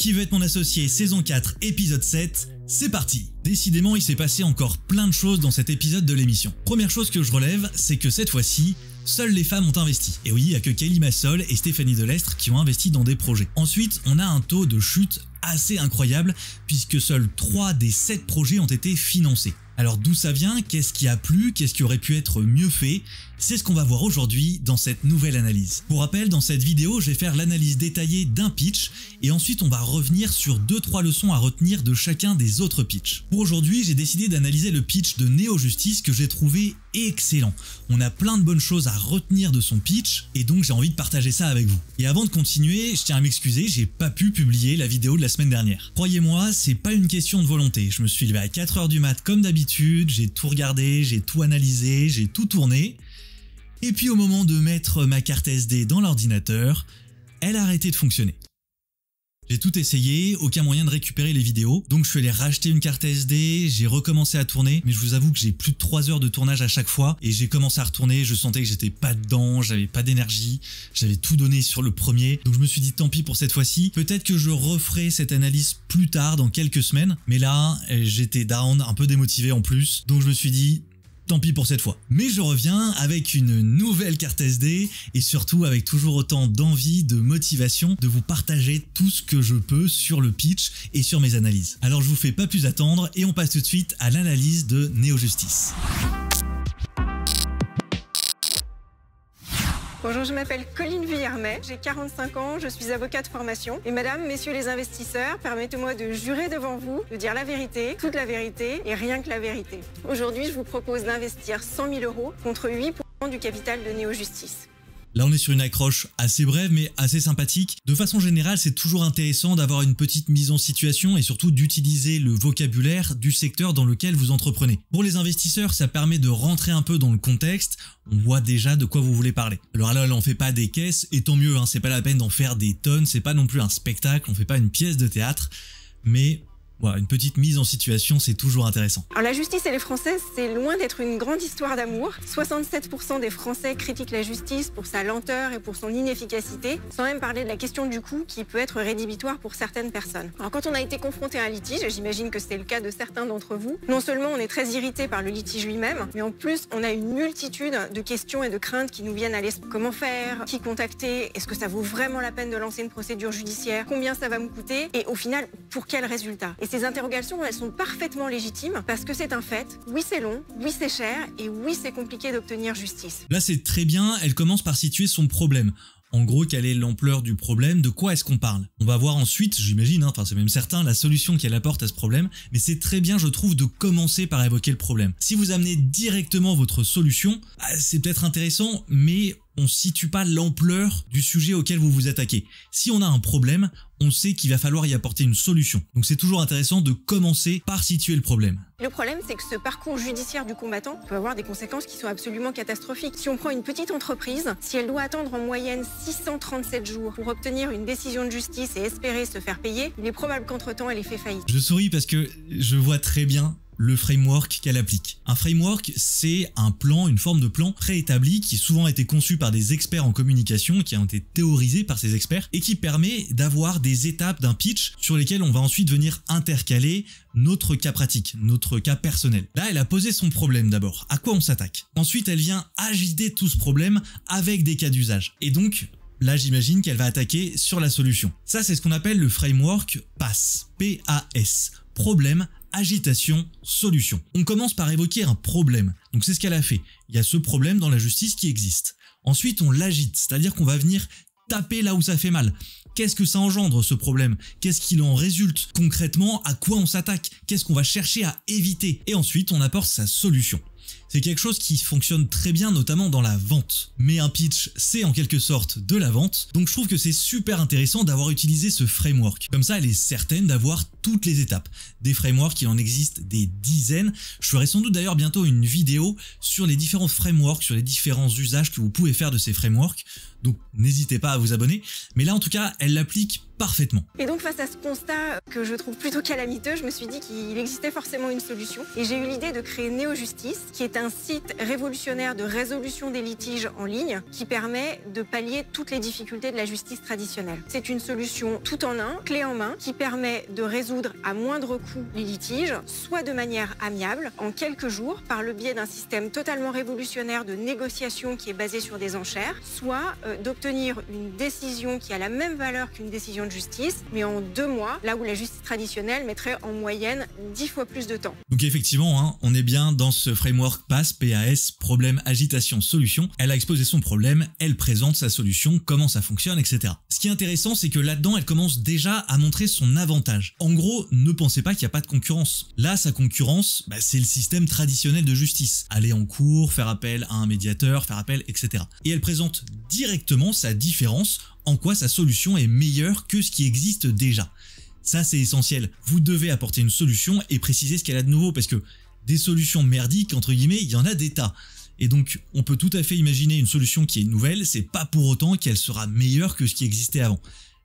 Qui veut être mon associé saison 4 épisode 7 c'est parti Décidément, il s'est passé encore plein de choses dans cet épisode de l'émission. Première chose que je relève, c'est que cette fois-ci, seules les femmes ont investi. Et oui, il n'y a que Kelly Massol et Stéphanie Delestre qui ont investi dans des projets. Ensuite, on a un taux de chute assez incroyable puisque seuls 3 des 7 projets ont été financés. Alors d'où ça vient? Qu'est-ce qui a plu? Qu'est-ce qui aurait pu être mieux fait? C'est ce qu'on va voir aujourd'hui dans cette nouvelle analyse. Pour rappel, dans cette vidéo, je vais faire l'analyse détaillée d'un pitch et ensuite on va revenir sur 2-3 leçons à retenir de chacun des autres pitchs. Pour aujourd'hui, j'ai décidé d'analyser le pitch de Neo Justice que j'ai trouvé excellent. On a plein de bonnes choses à retenir de son pitch et donc j'ai envie de partager ça avec vous. Et avant de continuer, je tiens à m'excuser, j'ai pas pu publier la vidéo de la semaine dernière. Croyez-moi, c'est pas une question de volonté. Je me suis levé à 4h du mat comme d'habitude, j'ai tout regardé, j'ai tout analysé, j'ai tout tourné. Et puis au moment de mettre ma carte SD dans l'ordinateur, elle a arrêté de fonctionner. J'ai tout essayé, aucun moyen de récupérer les vidéos, donc je suis allé racheter une carte SD, j'ai recommencé à tourner, mais je vous avoue que j'ai plus de 3 heures de tournage à chaque fois, et j'ai commencé à retourner, je sentais que j'étais pas dedans, j'avais pas d'énergie, j'avais tout donné sur le premier, donc je me suis dit tant pis pour cette fois-ci, peut-être que je referai cette analyse plus tard, dans quelques semaines, mais là, j'étais down, un peu démotivé en plus, donc je me suis dit tant pis pour cette fois. Mais je reviens avec une nouvelle carte SD et surtout avec toujours autant d'envie, de motivation de vous partager tout ce que je peux sur le pitch et sur mes analyses. Alors je vous fais pas plus attendre et on passe tout de suite à l'analyse de Neo Justice. Bonjour, je m'appelle Colline Villermet, j'ai 45 ans, je suis avocate de formation. Et madame, messieurs les investisseurs, permettez-moi de jurer devant vous, de dire la vérité, toute la vérité et rien que la vérité. Aujourd'hui, je vous propose d'investir 100 000 euros contre 8% du capital de Néo Justice. Là, on est sur une accroche assez brève mais assez sympathique. De façon générale, c'est toujours intéressant d'avoir une petite mise en situation et surtout d'utiliser le vocabulaire du secteur dans lequel vous entreprenez. Pour les investisseurs, ça permet de rentrer un peu dans le contexte. On voit déjà de quoi vous voulez parler. Alors là, on fait pas des caisses et tant mieux, hein, c'est pas la peine d'en faire des tonnes, c'est pas non plus un spectacle, on fait pas une pièce de théâtre. Mais voilà, une petite mise en situation, c'est toujours intéressant. Alors la justice et les Français, c'est loin d'être une grande histoire d'amour. 67% des Français critiquent la justice pour sa lenteur et pour son inefficacité, sans même parler de la question du coût qui peut être rédhibitoire pour certaines personnes. Alors quand on a été confronté à un litige, et j'imagine que c'est le cas de certains d'entre vous, non seulement on est très irrité par le litige lui-même, mais en plus on a une multitude de questions et de craintes qui nous viennent à l'esprit. Comment faire? Qui contacter? Est-ce que ça vaut vraiment la peine de lancer une procédure judiciaire? Combien ça va me coûter? Et au final, pour quel résultat? Ces interrogations, elles sont parfaitement légitimes parce que c'est un fait. Oui, c'est long, oui, c'est cher et oui, c'est compliqué d'obtenir justice. Là, c'est très bien, elle commence par situer son problème. En gros, quelle est l'ampleur du problème? De quoi est-ce qu'on parle? On va voir ensuite, j'imagine, hein, enfin c'est même certain, la solution qu'elle apporte à ce problème, mais c'est très bien, je trouve, de commencer par évoquer le problème. Si vous amenez directement votre solution, bah, c'est peut-être intéressant, mais on situe pas l'ampleur du sujet auquel vous vous attaquez. Si on a un problème, on sait qu'il va falloir y apporter une solution. Donc c'est toujours intéressant de commencer par situer le problème. Le problème, c'est que ce parcours judiciaire du combattant peut avoir des conséquences qui sont absolument catastrophiques. Si on prend une petite entreprise, si elle doit attendre en moyenne 637 jours pour obtenir une décision de justice et espérer se faire payer, il est probable qu'entre-temps, elle ait fait faillite. Je souris parce que je vois très bien le framework qu'elle applique. Un framework, c'est un plan, une forme de plan préétabli qui souvent a été conçu par des experts en communication, qui ont été théorisés par ces experts, et qui permet d'avoir des étapes d'un pitch sur lesquelles on va ensuite venir intercaler notre cas pratique, notre cas personnel. Là, elle a posé son problème d'abord. À quoi on s'attaque? Ensuite, elle vient agiter tout ce problème avec des cas d'usage. Et donc, Là, j'imagine qu'elle va attaquer sur la solution. Ça, c'est ce qu'on appelle le framework PAS. P-A-S. Problème, agitation, solution. On commence par évoquer un problème. Donc c'est ce qu'elle a fait. Il y a ce problème dans la justice qui existe. Ensuite, on l'agite, c'est-à-dire qu'on va venir taper là où ça fait mal. Qu'est-ce que ça engendre ce problème? Qu'est-ce qu'il en résulte Concrètement, à quoi on s'attaque? Qu'est-ce qu'on va chercher à éviter? Et ensuite, on apporte sa solution. C'est quelque chose qui fonctionne très bien notamment dans la vente. Mais un pitch, c'est en quelque sorte de la vente, donc je trouve que c'est super intéressant d'avoir utilisé ce framework. Comme ça, elle est certaine d'avoir toutes les étapes. Des frameworks, il en existe des dizaines. Je ferai sans doute d'ailleurs bientôt une vidéo sur les différents frameworks, sur les différents usages que vous pouvez faire de ces frameworks. Donc n'hésitez pas à vous abonner. Mais là en tout cas, elle l'applique parfaitement. Et donc face à ce constat que je trouve plutôt calamiteux, je me suis dit qu'il existait forcément une solution. Et j'ai eu l'idée de créer NeoJustice, qui est un site révolutionnaire de résolution des litiges en ligne, qui permet de pallier toutes les difficultés de la justice traditionnelle. C'est une solution tout en un, clé en main, qui permet de résoudre à moindre coût les litiges, soit de manière amiable, en quelques jours, par le biais d'un système totalement révolutionnaire de négociation qui est basé sur des enchères, soit euh, d'obtenir une décision qui a la même valeur qu'une décision de justice, mais en deux mois, là où la justice traditionnelle mettrait en moyenne dix fois plus de temps. Donc effectivement, hein, on est bien dans ce framework PAS, problème, agitation, solution. Elle a exposé son problème, elle présente sa solution, comment ça fonctionne, etc. Ce qui est intéressant, c'est que là-dedans, elle commence déjà à montrer son avantage. En gros, ne pensez pas qu'il n'y a pas de concurrence. Là, sa concurrence, bah, c'est le système traditionnel de justice. Aller en cours, faire appel à un médiateur, faire appel, etc. Et elle présente directement sa différence, en quoi sa solution est meilleure que ce qui existe déjà. Ça, c'est essentiel. Vous devez apporter une solution et préciser ce qu'elle a de nouveau, parce que des solutions merdiques, entre guillemets, il y en a des tas. Et donc, on peut tout à fait imaginer une solution qui est nouvelle, c'est pas pour autant qu'elle sera meilleure que ce qui existait avant.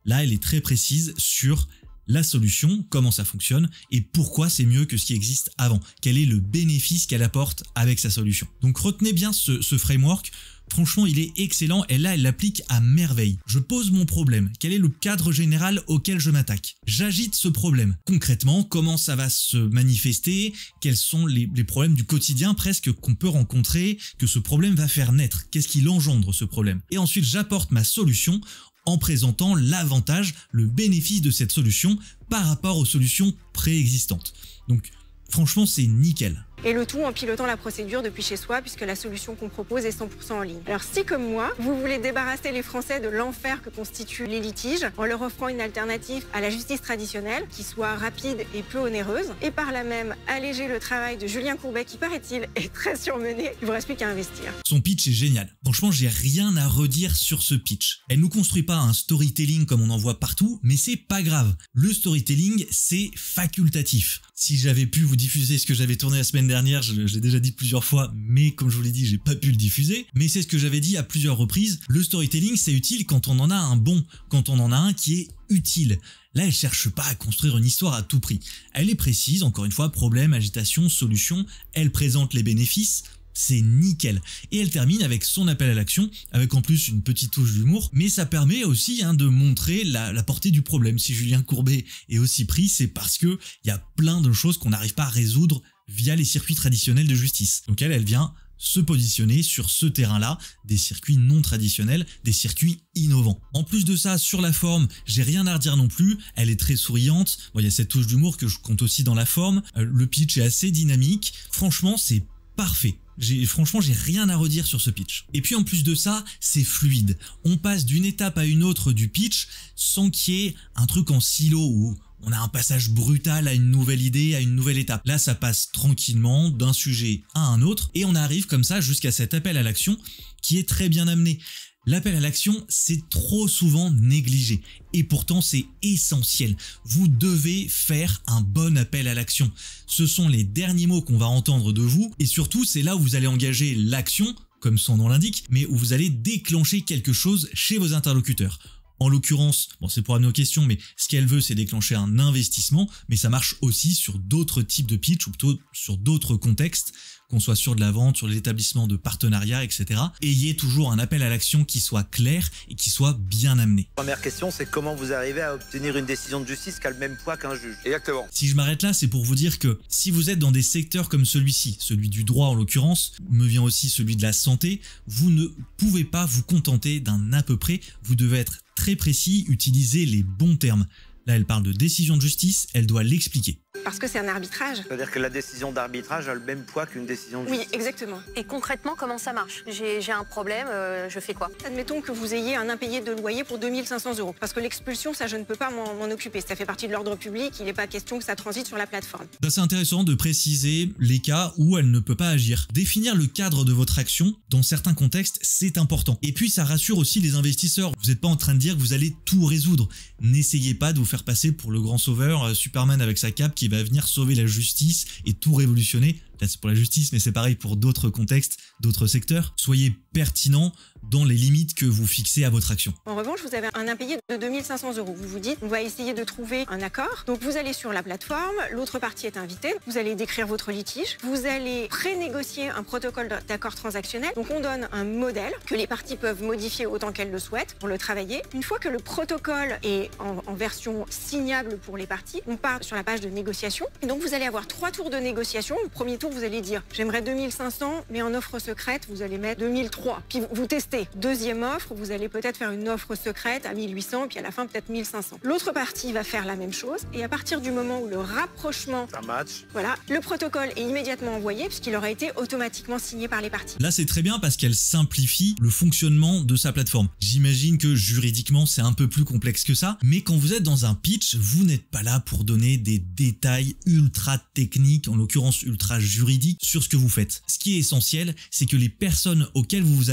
Là, elle est très précise sur la solution, comment ça fonctionne et pourquoi c'est mieux que ce qui existe avant. Quel est le bénéfice qu'elle apporte avec sa solution. Donc retenez bien ce, framework. Franchement, il est excellent et là, elle l'applique à merveille. Je pose mon problème. Quel est le cadre général auquel je m'attaque? J'agite ce problème. Concrètement, comment ça va se manifester? Quels sont les, les problèmes du quotidien presque qu'on peut rencontrer que ce problème va faire naître? Qu'est-ce qui l'engendre ce problème? Et ensuite, j'apporte ma solution en présentant l'avantage, le bénéfice de cette solution par rapport aux solutions préexistantes. Donc franchement c'est nickel et le tout en pilotant la procédure depuis chez soi puisque la solution qu'on propose est 100% en ligne. Alors si comme moi, vous voulez débarrasser les Français de l'enfer que constituent les litiges en leur offrant une alternative à la justice traditionnelle qui soit rapide et peu onéreuse et par là même alléger le travail de Julien Courbet qui paraît-il est très surmené, il vous reste plus qu'à investir. Son pitch est génial. Franchement, j'ai rien à redire sur ce pitch. Elle nous construit pas un storytelling comme on en voit partout, mais c'est pas grave. Le storytelling, c'est facultatif. Si j'avais pu vous diffuser ce que j'avais tourné la semaine dernière, je, l'ai déjà dit plusieurs fois, mais comme je vous l'ai dit, j'ai pas pu le diffuser. Mais c'est ce que j'avais dit à plusieurs reprises. Le storytelling, c'est utile quand on en a un bon, quand on en a un qui est utile. Là, elle cherche pas à construire une histoire à tout prix. Elle est précise, encore une fois, problème, agitation, solution. Elle présente les bénéfices c'est nickel. Et elle termine avec son appel à l'action, avec en plus une petite touche d'humour, mais ça permet aussi hein, de montrer la, portée du problème. Si Julien Courbet est aussi pris, c'est parce que il y a plein de choses qu'on n'arrive pas à résoudre via les circuits traditionnels de justice. Donc elle, elle vient se positionner sur ce terrain-là, des circuits non traditionnels, des circuits innovants. En plus de ça, sur la forme, j'ai rien à redire non plus, elle est très souriante, bon, il y a cette touche d'humour que je compte aussi dans la forme, euh, le pitch est assez dynamique, franchement c'est parfait. Franchement, j'ai rien à redire sur ce pitch. Et puis en plus de ça, c'est fluide. On passe d'une étape à une autre du pitch sans qu'il y ait un truc en silo où on a un passage brutal à une nouvelle idée, à une nouvelle étape. Là, ça passe tranquillement d'un sujet à un autre et on arrive comme ça jusqu'à cet appel à l'action qui est très bien amené. L'appel à l'action, c'est trop souvent négligé. Et pourtant, c'est essentiel. Vous devez faire un bon appel à l'action. Ce sont les derniers mots qu'on va entendre de vous. Et surtout, c'est là où vous allez engager l'action, comme son nom l'indique, mais où vous allez déclencher quelque chose chez vos interlocuteurs. En l'occurrence, bon c'est pour amener aux questions, mais ce qu'elle veut c'est déclencher un investissement, mais ça marche aussi sur d'autres types de pitch ou plutôt sur d'autres contextes qu'on soit sur de la vente, sur l'établissement de partenariats, etc. Ayez toujours un appel à l'action qui soit clair et qui soit bien amené. Première question, c'est comment vous arrivez à obtenir une décision de justice qui a le même poids qu'un juge? Exactement. Si je m'arrête là, c'est pour vous dire que si vous êtes dans des secteurs comme celui-ci, celui du droit en l'occurrence, me vient aussi celui de la santé, vous ne pouvez pas vous contenter d'un à peu près, vous devez être très précis, utiliser les bons termes. Là, elle parle de décision de justice, elle doit l'expliquer. Parce que c'est un arbitrage. C'est-à-dire que la décision d'arbitrage a le même poids qu'une décision de justice. Oui, exactement. Et concrètement, comment ça marche? J'ai un problème, euh, je fais quoi? Admettons que vous ayez un impayé de loyer pour 2500 euros. Parce que l'expulsion, ça, je ne peux pas m'en occuper. Ça fait partie de l'ordre public, il n'est pas question que ça transite sur la plateforme. C'est intéressant de préciser les cas où elle ne peut pas agir. Définir le cadre de votre action, dans certains contextes, c'est important. Et puis, ça rassure aussi les investisseurs. Vous n'êtes pas en train de dire que vous allez tout résoudre. N'essayez pas de vous faire passer pour le grand sauveur, euh, Superman avec sa cape qui va venir sauver la justice et tout révolutionner. Là, c'est pour la justice, mais c'est pareil pour d'autres contextes, d'autres secteurs. Soyez pertinent dans les limites que vous fixez à votre action. En revanche, vous avez un impayé de 2500 euros. Vous vous dites, on va essayer de trouver un accord. Donc vous allez sur la plateforme, l'autre partie est invitée, vous allez décrire votre litige, vous allez pré-négocier un protocole d'accord transactionnel. Donc on donne un modèle que les parties peuvent modifier autant qu'elles le souhaitent pour le travailler. Une fois que le protocole est en, en version signable pour les parties, on part sur la page de négociation. Et donc vous allez avoir trois tours de négociation. Le premier tour, vous allez dire, j'aimerais 2500, mais en offre secrète, vous allez mettre 2003. Puis vous testez Deuxième offre, vous allez peut-être faire une offre secrète à 1800, puis à la fin peut-être 1500. L'autre partie va faire la même chose, et à partir du moment où le rapprochement, Ça match. voilà, le protocole est immédiatement envoyé puisqu'il aura été automatiquement signé par les parties. Là, c'est très bien parce qu'elle simplifie le fonctionnement de sa plateforme. J'imagine que juridiquement, c'est un peu plus complexe que ça, mais quand vous êtes dans un pitch, vous n'êtes pas là pour donner des détails ultra techniques, en l'occurrence ultra juridiques, sur ce que vous faites. Ce qui est essentiel, c'est que les personnes auxquelles vous vous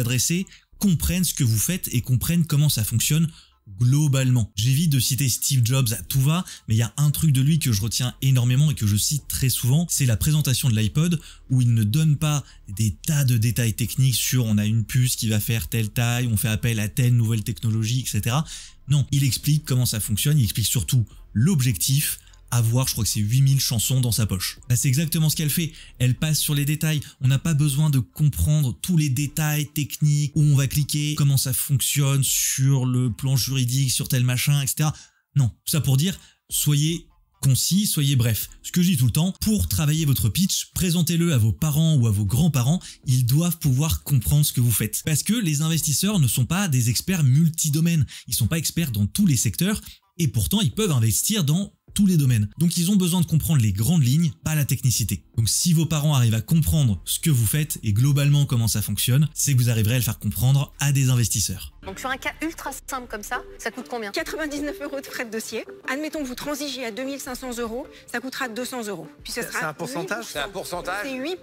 comprennent ce que vous faites et comprennent comment ça fonctionne globalement. J'évite de citer Steve Jobs à tout va, mais il y a un truc de lui que je retiens énormément et que je cite très souvent, c'est la présentation de l'iPod où il ne donne pas des tas de détails techniques sur on a une puce qui va faire telle taille, on fait appel à telle nouvelle technologie, etc. Non, il explique comment ça fonctionne, il explique surtout l'objectif, avoir, je crois que c'est 8000 chansons dans sa poche. Bah, c'est exactement ce qu'elle fait. Elle passe sur les détails. On n'a pas besoin de comprendre tous les détails techniques, où on va cliquer, comment ça fonctionne sur le plan juridique, sur tel machin, etc. Non, tout ça pour dire, soyez concis, soyez bref. Ce que je dis tout le temps, pour travailler votre pitch, présentez-le à vos parents ou à vos grands-parents, ils doivent pouvoir comprendre ce que vous faites. Parce que les investisseurs ne sont pas des experts multidomaines, ils sont pas experts dans tous les secteurs, et pourtant ils peuvent investir dans tous les domaines. Donc ils ont besoin de comprendre les grandes lignes, pas la technicité. Donc si vos parents arrivent à comprendre ce que vous faites et globalement comment ça fonctionne, c'est que vous arriverez à le faire comprendre à des investisseurs. Donc sur un cas ultra simple comme ça, ça coûte combien? 99 euros de frais de dossier. Admettons que vous transigiez à 2500 euros, ça coûtera 200 euros. Puis ce C'est sera un pourcentage? 8%. C'est un pourcentage? C'est 8%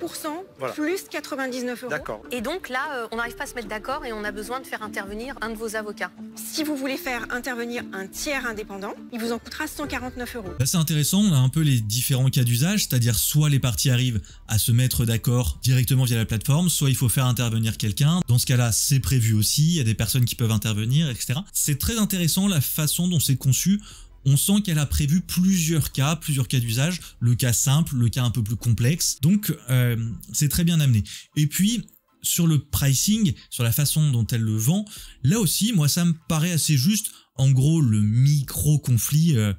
Voilà. plus 99 euros. D'accord. Et donc là, euh, on n'arrive pas à se mettre d'accord et on a besoin de faire intervenir un de vos avocats. Si vous voulez faire intervenir un tiers indépendant, il vous en coûtera 149 euros. Là c'est intéressant, on a un peu les différents cas d'usage, c'est-à-dire soit les parties arrivent à se mettre d'accord directement via la plateforme, soit il faut faire intervenir quelqu'un. Dans ce cas-là, c'est prévu aussi, il y a des personnes qui peuvent intervenir, etc. C'est très intéressant la façon dont c'est conçu. On sent qu'elle a prévu plusieurs cas, plusieurs cas d'usage, le cas simple, le cas un peu plus complexe. Donc euh, c'est très bien amené. Et puis sur le pricing, sur la façon dont elle le vend, là aussi, moi ça me paraît assez juste. En gros, le micro-conflit, euh,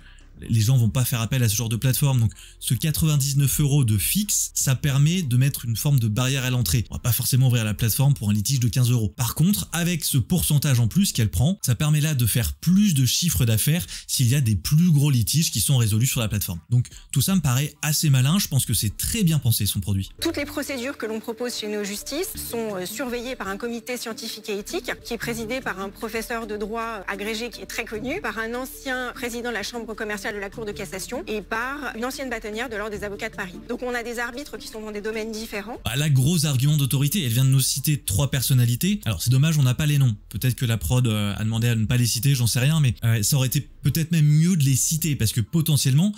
les gens vont pas faire appel à ce genre de plateforme. Donc ce 99 euros de fixe, ça permet de mettre une forme de barrière à l'entrée. On va pas forcément ouvrir la plateforme pour un litige de 15 euros. Par contre, avec ce pourcentage en plus qu'elle prend, ça permet là de faire plus de chiffre d'affaires s'il y a des plus gros litiges qui sont résolus sur la plateforme. Donc tout ça me paraît assez malin. Je pense que c'est très bien pensé son produit. Toutes les procédures que l'on propose chez nos justices sont euh, surveillées par un comité scientifique et éthique qui est présidé par un professeur de droit agrégé qui est très connu, par un ancien président de la Chambre commerciale de la Cour de cassation et par une ancienne bâtonnière de l'Ordre des avocats de Paris. Donc on a des arbitres qui sont dans des domaines différents. Bah, la gros argument d'autorité, elle vient de nous citer trois personnalités. Alors c'est dommage, on n'a pas les noms. Peut-être que la prod euh, a demandé à ne pas les citer, j'en sais rien, mais euh, ça aurait été peut-être même mieux de les citer parce que potentiellement,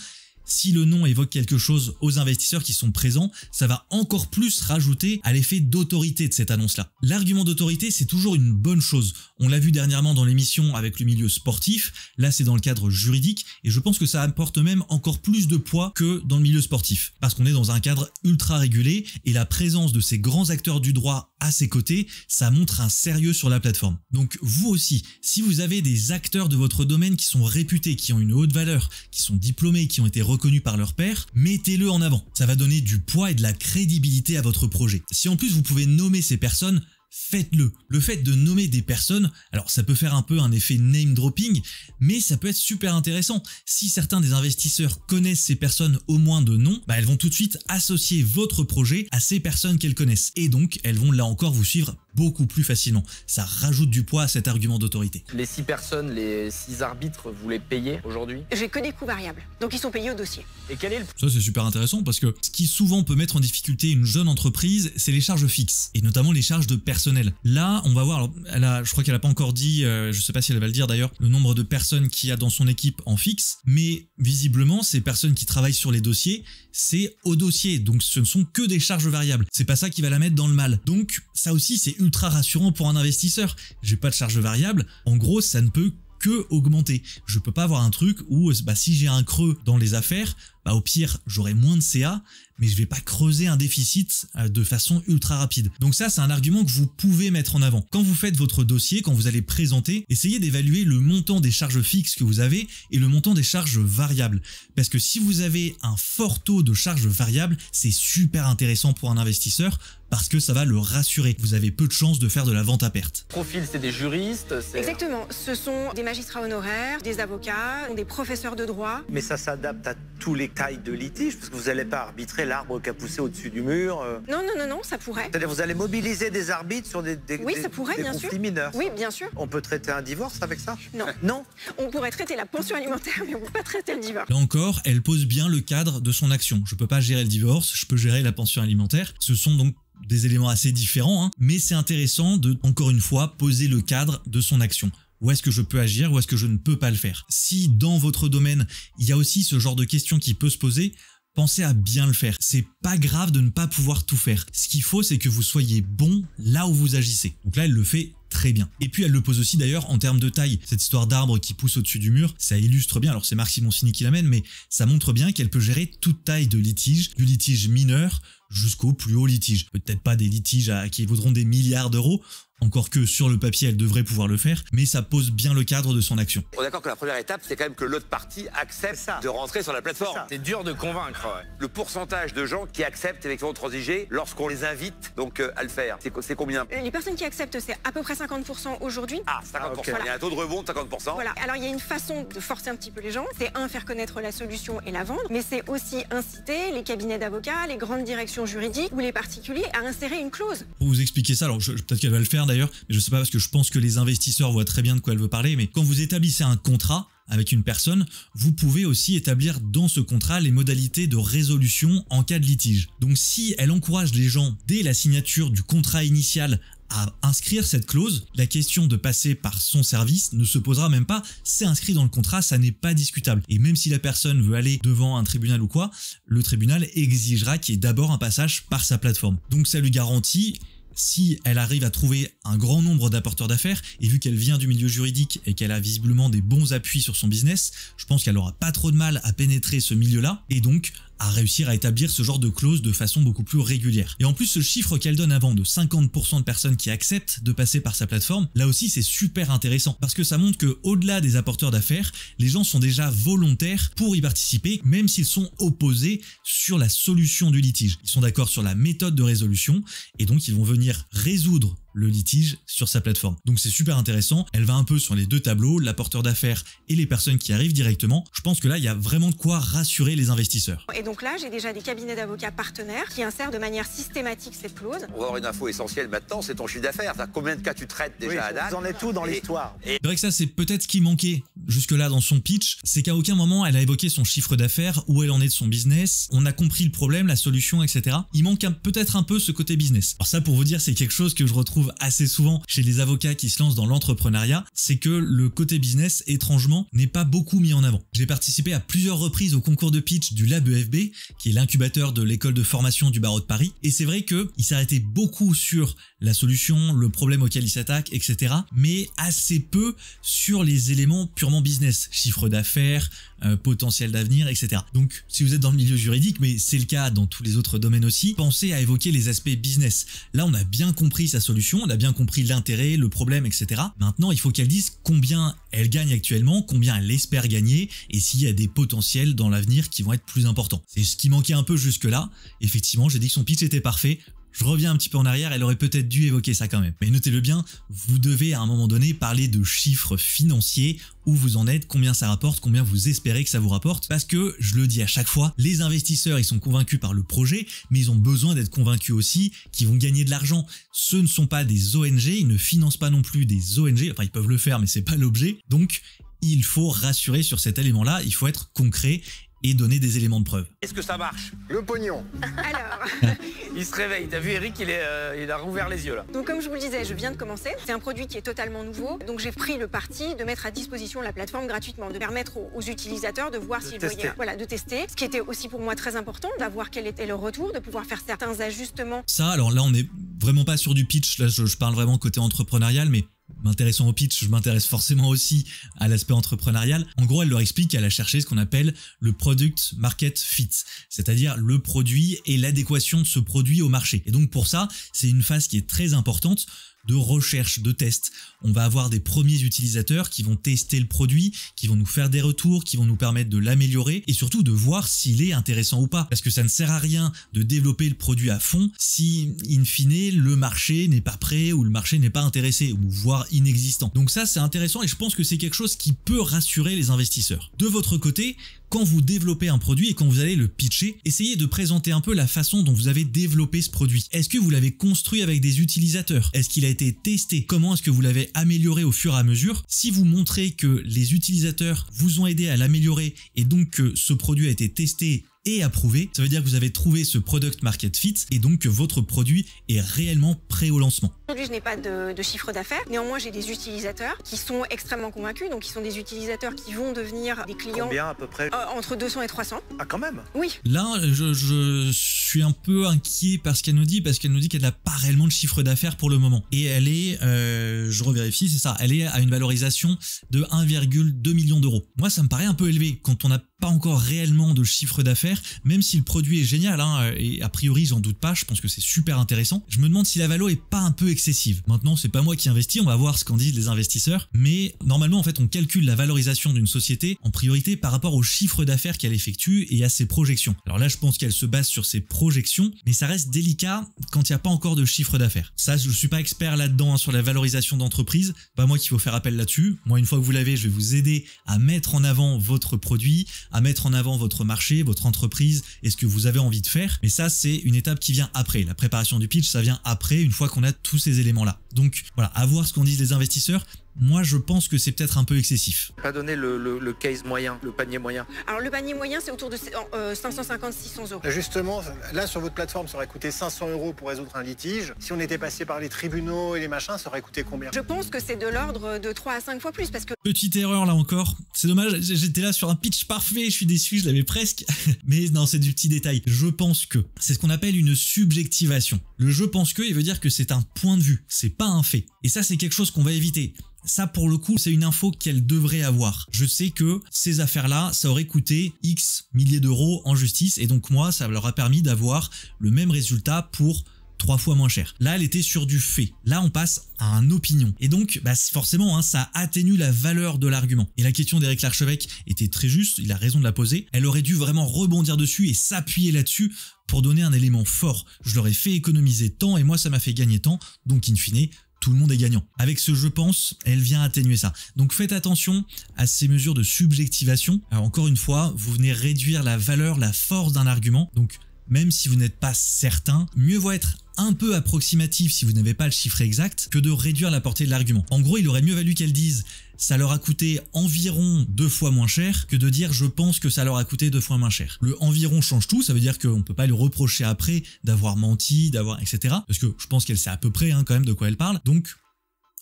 si le nom évoque quelque chose aux investisseurs qui sont présents, ça va encore plus rajouter à l'effet d'autorité de cette annonce-là. L'argument d'autorité, c'est toujours une bonne chose. On l'a vu dernièrement dans l'émission avec le milieu sportif, là c'est dans le cadre juridique, et je pense que ça apporte même encore plus de poids que dans le milieu sportif, parce qu'on est dans un cadre ultra régulé, et la présence de ces grands acteurs du droit à ses côtés, ça montre un sérieux sur la plateforme. Donc vous aussi, si vous avez des acteurs de votre domaine qui sont réputés, qui ont une haute valeur, qui sont diplômés, qui ont été reconnus par leur père, mettez-le en avant. Ça va donner du poids et de la crédibilité à votre projet. Si en plus vous pouvez nommer ces personnes, faites-le. Le fait de nommer des personnes, alors ça peut faire un peu un effet name dropping, mais ça peut être super intéressant. Si certains des investisseurs connaissent ces personnes au moins de nom, bah elles vont tout de suite associer votre projet à ces personnes qu'elles connaissent. Et donc, elles vont là encore vous suivre beaucoup plus facilement. Ça rajoute du poids à cet argument d'autorité. Les six personnes, les six arbitres, vous les payez aujourd'hui J'ai que des coûts variables, donc ils sont payés au dossier. Et quel est le Ça c'est super intéressant parce que ce qui souvent peut mettre en difficulté une jeune entreprise, c'est les charges fixes et notamment les charges de personnel. Là, on va voir, alors, elle a, je crois qu'elle a pas encore dit, euh, je sais pas si elle va le dire d'ailleurs, le nombre de personnes qu'il y a dans son équipe en fixe, mais visiblement ces personnes qui travaillent sur les dossiers, c'est au dossier, donc ce ne sont que des charges variables. C'est pas ça qui va la mettre dans le mal. Donc ça aussi c'est ultra rassurant pour un investisseur. J'ai pas de charge variable. En gros, ça ne peut que augmenter. Je peux pas avoir un truc où bah, si j'ai un creux dans les affaires, bah, au pire j'aurai moins de CA, mais je vais pas creuser un déficit euh, de façon ultra rapide. Donc ça c'est un argument que vous pouvez mettre en avant. Quand vous faites votre dossier, quand vous allez présenter, essayez d'évaluer le montant des charges fixes que vous avez et le montant des charges variables. Parce que si vous avez un fort taux de charges variables, c'est super intéressant pour un investisseur parce que ça va le rassurer. Vous avez peu de chances de faire de la vente à perte. Profil, c'est des juristes. Exactement. Ce sont des magistrats honoraires, des avocats, des professeurs de droit. Mais ça s'adapte à tous les tailles de litige, parce que vous n'allez pas arbitrer l'arbre qui a poussé au-dessus du mur. Euh. Non, non, non, non, ça pourrait. C'est-à-dire vous allez mobiliser des arbitres sur des, oui, ça pourrait, bien conflits sûr. mineurs. Oui, bien sûr. On peut traiter un divorce avec ça? Non. Non? On pourrait traiter la pension alimentaire, mais on ne peut pas traiter le divorce. Là encore, elle pose bien le cadre de son action. Je peux pas gérer le divorce, je peux gérer la pension alimentaire. Ce sont donc des éléments assez différents, hein. mais c'est intéressant de, encore une fois, poser le cadre de son action. Où est-ce que je peux agir, où est-ce que je ne peux pas le faire? Si dans votre domaine, il y a aussi ce genre de questions qui peut se poser, pensez à bien le faire. C'est pas grave de ne pas pouvoir tout faire. Ce qu'il faut, c'est que vous soyez bon là où vous agissez. Donc là, elle le fait très bien. Et puis elle le pose aussi d'ailleurs en termes de taille. Cette histoire d'arbre qui pousse au-dessus du mur, ça illustre bien, alors c'est Marc Simoncini qui l'amène, mais ça montre bien qu'elle peut gérer toute taille de litige, du litige mineur jusqu'au plus haut litige. Peut-être pas des litiges à, qui vaudront des milliards d'euros, encore que sur le papier, elle devrait pouvoir le faire, mais ça pose bien le cadre de son action. On est d'accord que la première étape, c'est quand même que l'autre partie accepte de rentrer sur la plateforme. C'est dur de convaincre. Le pourcentage de gens qui acceptent effectivement de transiger lorsqu'on les invite donc euh, à le faire, c'est combien? Les personnes qui acceptent, c'est à peu près 50% aujourd'hui. Ah, 50%. Il y a un taux de rebond de 50%. Voilà. Alors il y a une façon de forcer un petit peu les gens. C'est un, faire connaître la solution et la vendre, mais c'est aussi inciter les cabinets d'avocats, les grandes directions juridiques ou les particuliers à insérer une clause. Pour vous expliquer ça, alors peut-être qu'elle va le faire d'ailleurs, mais je sais pas parce que je pense que les investisseurs voient très bien de quoi elle veut parler, mais quand vous établissez un contrat avec une personne, vous pouvez aussi établir dans ce contrat les modalités de résolution en cas de litige. Donc si elle encourage les gens dès la signature du contrat initial à inscrire cette clause, la question de passer par son service ne se posera même pas, c'est inscrit dans le contrat, ça n'est pas discutable. Et même si la personne veut aller devant un tribunal ou quoi, le tribunal exigera qu'il y ait d'abord un passage par sa plateforme. Donc ça lui garantit si elle arrive à trouver un grand nombre d'apporteurs d'affaires, et vu qu'elle vient du milieu juridique et qu'elle a visiblement des bons appuis sur son business, je pense qu'elle aura pas trop de mal à pénétrer ce milieu-là, et donc à réussir à établir ce genre de clause de façon beaucoup plus régulière. Et en plus, ce chiffre qu'elle donne avant de 50% de personnes qui acceptent de passer par sa plateforme, là aussi c'est super intéressant parce que ça montre que au-delà des apporteurs d'affaires, les gens sont déjà volontaires pour y participer, même s'ils sont opposés sur la solution du litige. Ils sont d'accord sur la méthode de résolution et donc ils vont venir résoudre le litige sur sa plateforme. Donc c'est super intéressant, elle va un peu sur les deux tableaux, l'apporteur d'affaires et les personnes qui arrivent directement. Je pense que là, il y a vraiment de quoi rassurer les investisseurs. Et donc là, j'ai déjà des cabinets d'avocats partenaires qui insèrent de manière systématique cette clause. On va avoir une info essentielle maintenant, c'est ton chiffre d'affaires. Combien de cas tu traites déjà à date Vous en êtes tout dans l'histoire? C'est vrai que ça, c'est peut-être ce qui manquait jusque-là dans son pitch, c'est qu'à aucun moment elle a évoqué son chiffre d'affaires, où elle en est de son business, on a compris le problème, la solution, etc. Il manque peut-être un peu ce côté business. Alors ça, pour vous dire, c'est quelque chose que je retrouve assez souvent chez les avocats qui se lancent dans l'entrepreneuriat, c'est que le côté business, étrangement, n'est pas beaucoup mis en avant. J'ai participé à plusieurs reprises au concours de pitch du Lab EFB, qui est l'incubateur de l'école de formation du barreau de Paris, et c'est vrai que il s'arrêtait beaucoup sur la solution, le problème auquel il s'attaque, etc., mais assez peu sur les éléments purement business, chiffre d'affaires, euh, potentiel d'avenir, etc. Donc si vous êtes dans le milieu juridique, mais c'est le cas dans tous les autres domaines aussi, pensez à évoquer les aspects business. Là, on a bien compris sa solution, on a bien compris l'intérêt, le problème, etc. Maintenant, il faut qu'elle dise combien elle gagne actuellement, combien elle espère gagner, et s'il y a des potentiels dans l'avenir qui vont être plus importants. C'est ce qui manquait un peu jusque-là. Effectivement, j'ai dit que son pitch était parfait. Je reviens un petit peu en arrière, elle aurait peut-être dû évoquer ça quand même. Mais notez-le bien, vous devez à un moment donné parler de chiffres financiers, où vous en êtes, combien ça rapporte, combien vous espérez que ça vous rapporte. Parce que, je le dis à chaque fois, les investisseurs, ils sont convaincus par le projet, mais ils ont besoin d'être convaincus aussi qu'ils vont gagner de l'argent. Ce ne sont pas des ONG, ils ne financent pas non plus des ONG, enfin ils peuvent le faire, mais c'est pas l'objet. Donc, il faut rassurer sur cet élément-là, il faut être concret et donner des éléments de preuve. Est-ce que ça marche? Le pognon. Alors, Il se réveille. T'as vu, Eric, il, est, euh, il a rouvert les yeux là. donc comme je vous le disais, je viens de commencer. C'est un produit qui est totalement nouveau. Donc j'ai pris le parti de mettre à disposition la plateforme gratuitement, de permettre aux, aux utilisateurs de voir s'ils voyaient, voilà, de tester. Ce qui était aussi pour moi très important, d'avoir quel était le retour, de pouvoir faire certains ajustements. Ça, alors là, on n'est vraiment pas sur du pitch. Là, je, je parle vraiment côté entrepreneurial, mais m'intéressant au pitch, je m'intéresse forcément aussi à l'aspect entrepreneurial. En gros, elle leur explique qu'elle a cherché ce qu'on appelle le product market fit, c'est-à-dire le produit et l'adéquation de ce produit au marché. Et donc pour ça, c'est une phase qui est très importante de recherche, de test. On va avoir des premiers utilisateurs qui vont tester le produit, qui vont nous faire des retours, qui vont nous permettre de l'améliorer et surtout de voir s'il est intéressant ou pas. Parce que ça ne sert à rien de développer le produit à fond si, in fine, le marché n'est pas prêt ou le marché n'est pas intéressé ou voire inexistant. Donc ça, c'est intéressant et je pense que c'est quelque chose qui peut rassurer les investisseurs. De votre côté, quand vous développez un produit et quand vous allez le pitcher, essayez de présenter un peu la façon dont vous avez développé ce produit. Est-ce que vous l'avez construit avec des utilisateurs? Est-ce qu'il a été testé? Comment est-ce que vous l'avez amélioré au fur et à mesure? Si vous montrez que les utilisateurs vous ont aidé à l'améliorer et donc que ce produit a été testé et approuvé, ça veut dire que vous avez trouvé ce product market fit et donc que votre produit est réellement prêt au lancement. Aujourd'hui, je n'ai pas de, de chiffre d'affaires. Néanmoins, j'ai des utilisateurs qui sont extrêmement convaincus. Donc, qui sont des utilisateurs qui vont devenir des clients Combien à peu près? euh, entre 200 et 300. Ah, quand même? Oui, Là, je, je suis un peu inquiet par ce qu'elle nous dit, parce qu'elle nous dit qu'elle n'a pas réellement de chiffre d'affaires pour le moment. Et elle est, euh, je revérifie, c'est ça, elle est à une valorisation de 1,2 million d'euros. Moi, ça me paraît un peu élevé quand on n'a pas encore réellement de chiffre d'affaires, même si le produit est génial, hein, et a priori, j'en doute pas, je pense que c'est super intéressant. Je me demande si la valo est pas un peu excessive. Maintenant, c'est pas moi qui investis, on va voir ce qu'en disent les investisseurs, mais normalement, en fait, on calcule la valorisation d'une société en priorité par rapport au chiffre d'affaires qu'elle effectue et à ses projections. Alors là, je pense qu'elle se base sur ses projections, mais ça reste délicat quand il n'y a pas encore de chiffre d'affaires. Ça, je suis pas expert là-dedans hein, sur la valorisation d'entreprise, pas moi qu'il faut faire appel là-dessus. Moi, une fois que vous l'avez, je vais vous aider à mettre en avant votre produit, à mettre en avant votre marché, votre entreprise et ce que vous avez envie de faire. Mais ça, c'est une étape qui vient après. La préparation du pitch, ça vient après, une fois qu'on a tous ces éléments-là. Donc voilà, à voir ce qu'en disent les investisseurs. Moi, je pense que c'est peut-être un peu excessif. Pas donner le, le- le case moyen, le panier moyen. alors le panier moyen, c'est autour de euh, 550-600 euros. Justement, là sur votre plateforme, ça aurait coûté 500 euros pour résoudre un litige. Si on était passé par les tribunaux et les machins, ça aurait coûté combien? Je pense que c'est de l'ordre de 3 à 5 fois plus parce que Petite erreur là encore. C'est dommage, j'étais là sur un pitch parfait, je suis déçu, je l'avais presque. Mais non, c'est du petit détail. Je pense que c'est ce qu'on appelle une subjectivation. Le je pense que, il veut dire que c'est un point de vue, c'est pas un fait. Et ça, c'est quelque chose qu'on va éviter. Ça, pour le coup, c'est une info qu'elle devrait avoir. Je sais que ces affaires-là, ça aurait coûté X milliers d'euros en justice, et donc moi, ça leur a permis d'avoir le même résultat pour trois fois moins cher. Là, elle était sur du fait. Là, on passe à un opinion. Et donc, bah, forcément, hein, ça atténue la valeur de l'argument. Et la question d'Éric Larchevêque était très juste, il a raison de la poser. Elle aurait dû vraiment rebondir dessus et s'appuyer là-dessus pour donner un élément fort. Je leur ai fait économiser temps et moi, ça m'a fait gagner temps. Donc, in fine, tout le monde est gagnant. Avec ce je pense, elle vient atténuer ça. Donc faites attention à ces mesures de subjectivation. Alors encore une fois, vous venez réduire la valeur, la force d'un argument. Donc même si vous n'êtes pas certain, mieux vaut être un peu approximatif si vous n'avez pas le chiffre exact que de réduire la portée de l'argument. En gros, il aurait mieux valu qu'elle dise ça leur a coûté environ deux fois moins cher que de dire je pense que ça leur a coûté deux fois moins cher. Le environ change tout, ça veut dire qu'on peut pas lui reprocher après d'avoir menti, d'avoir etc. Parce que je pense qu'elle sait à peu près hein, quand même de quoi elle parle. Donc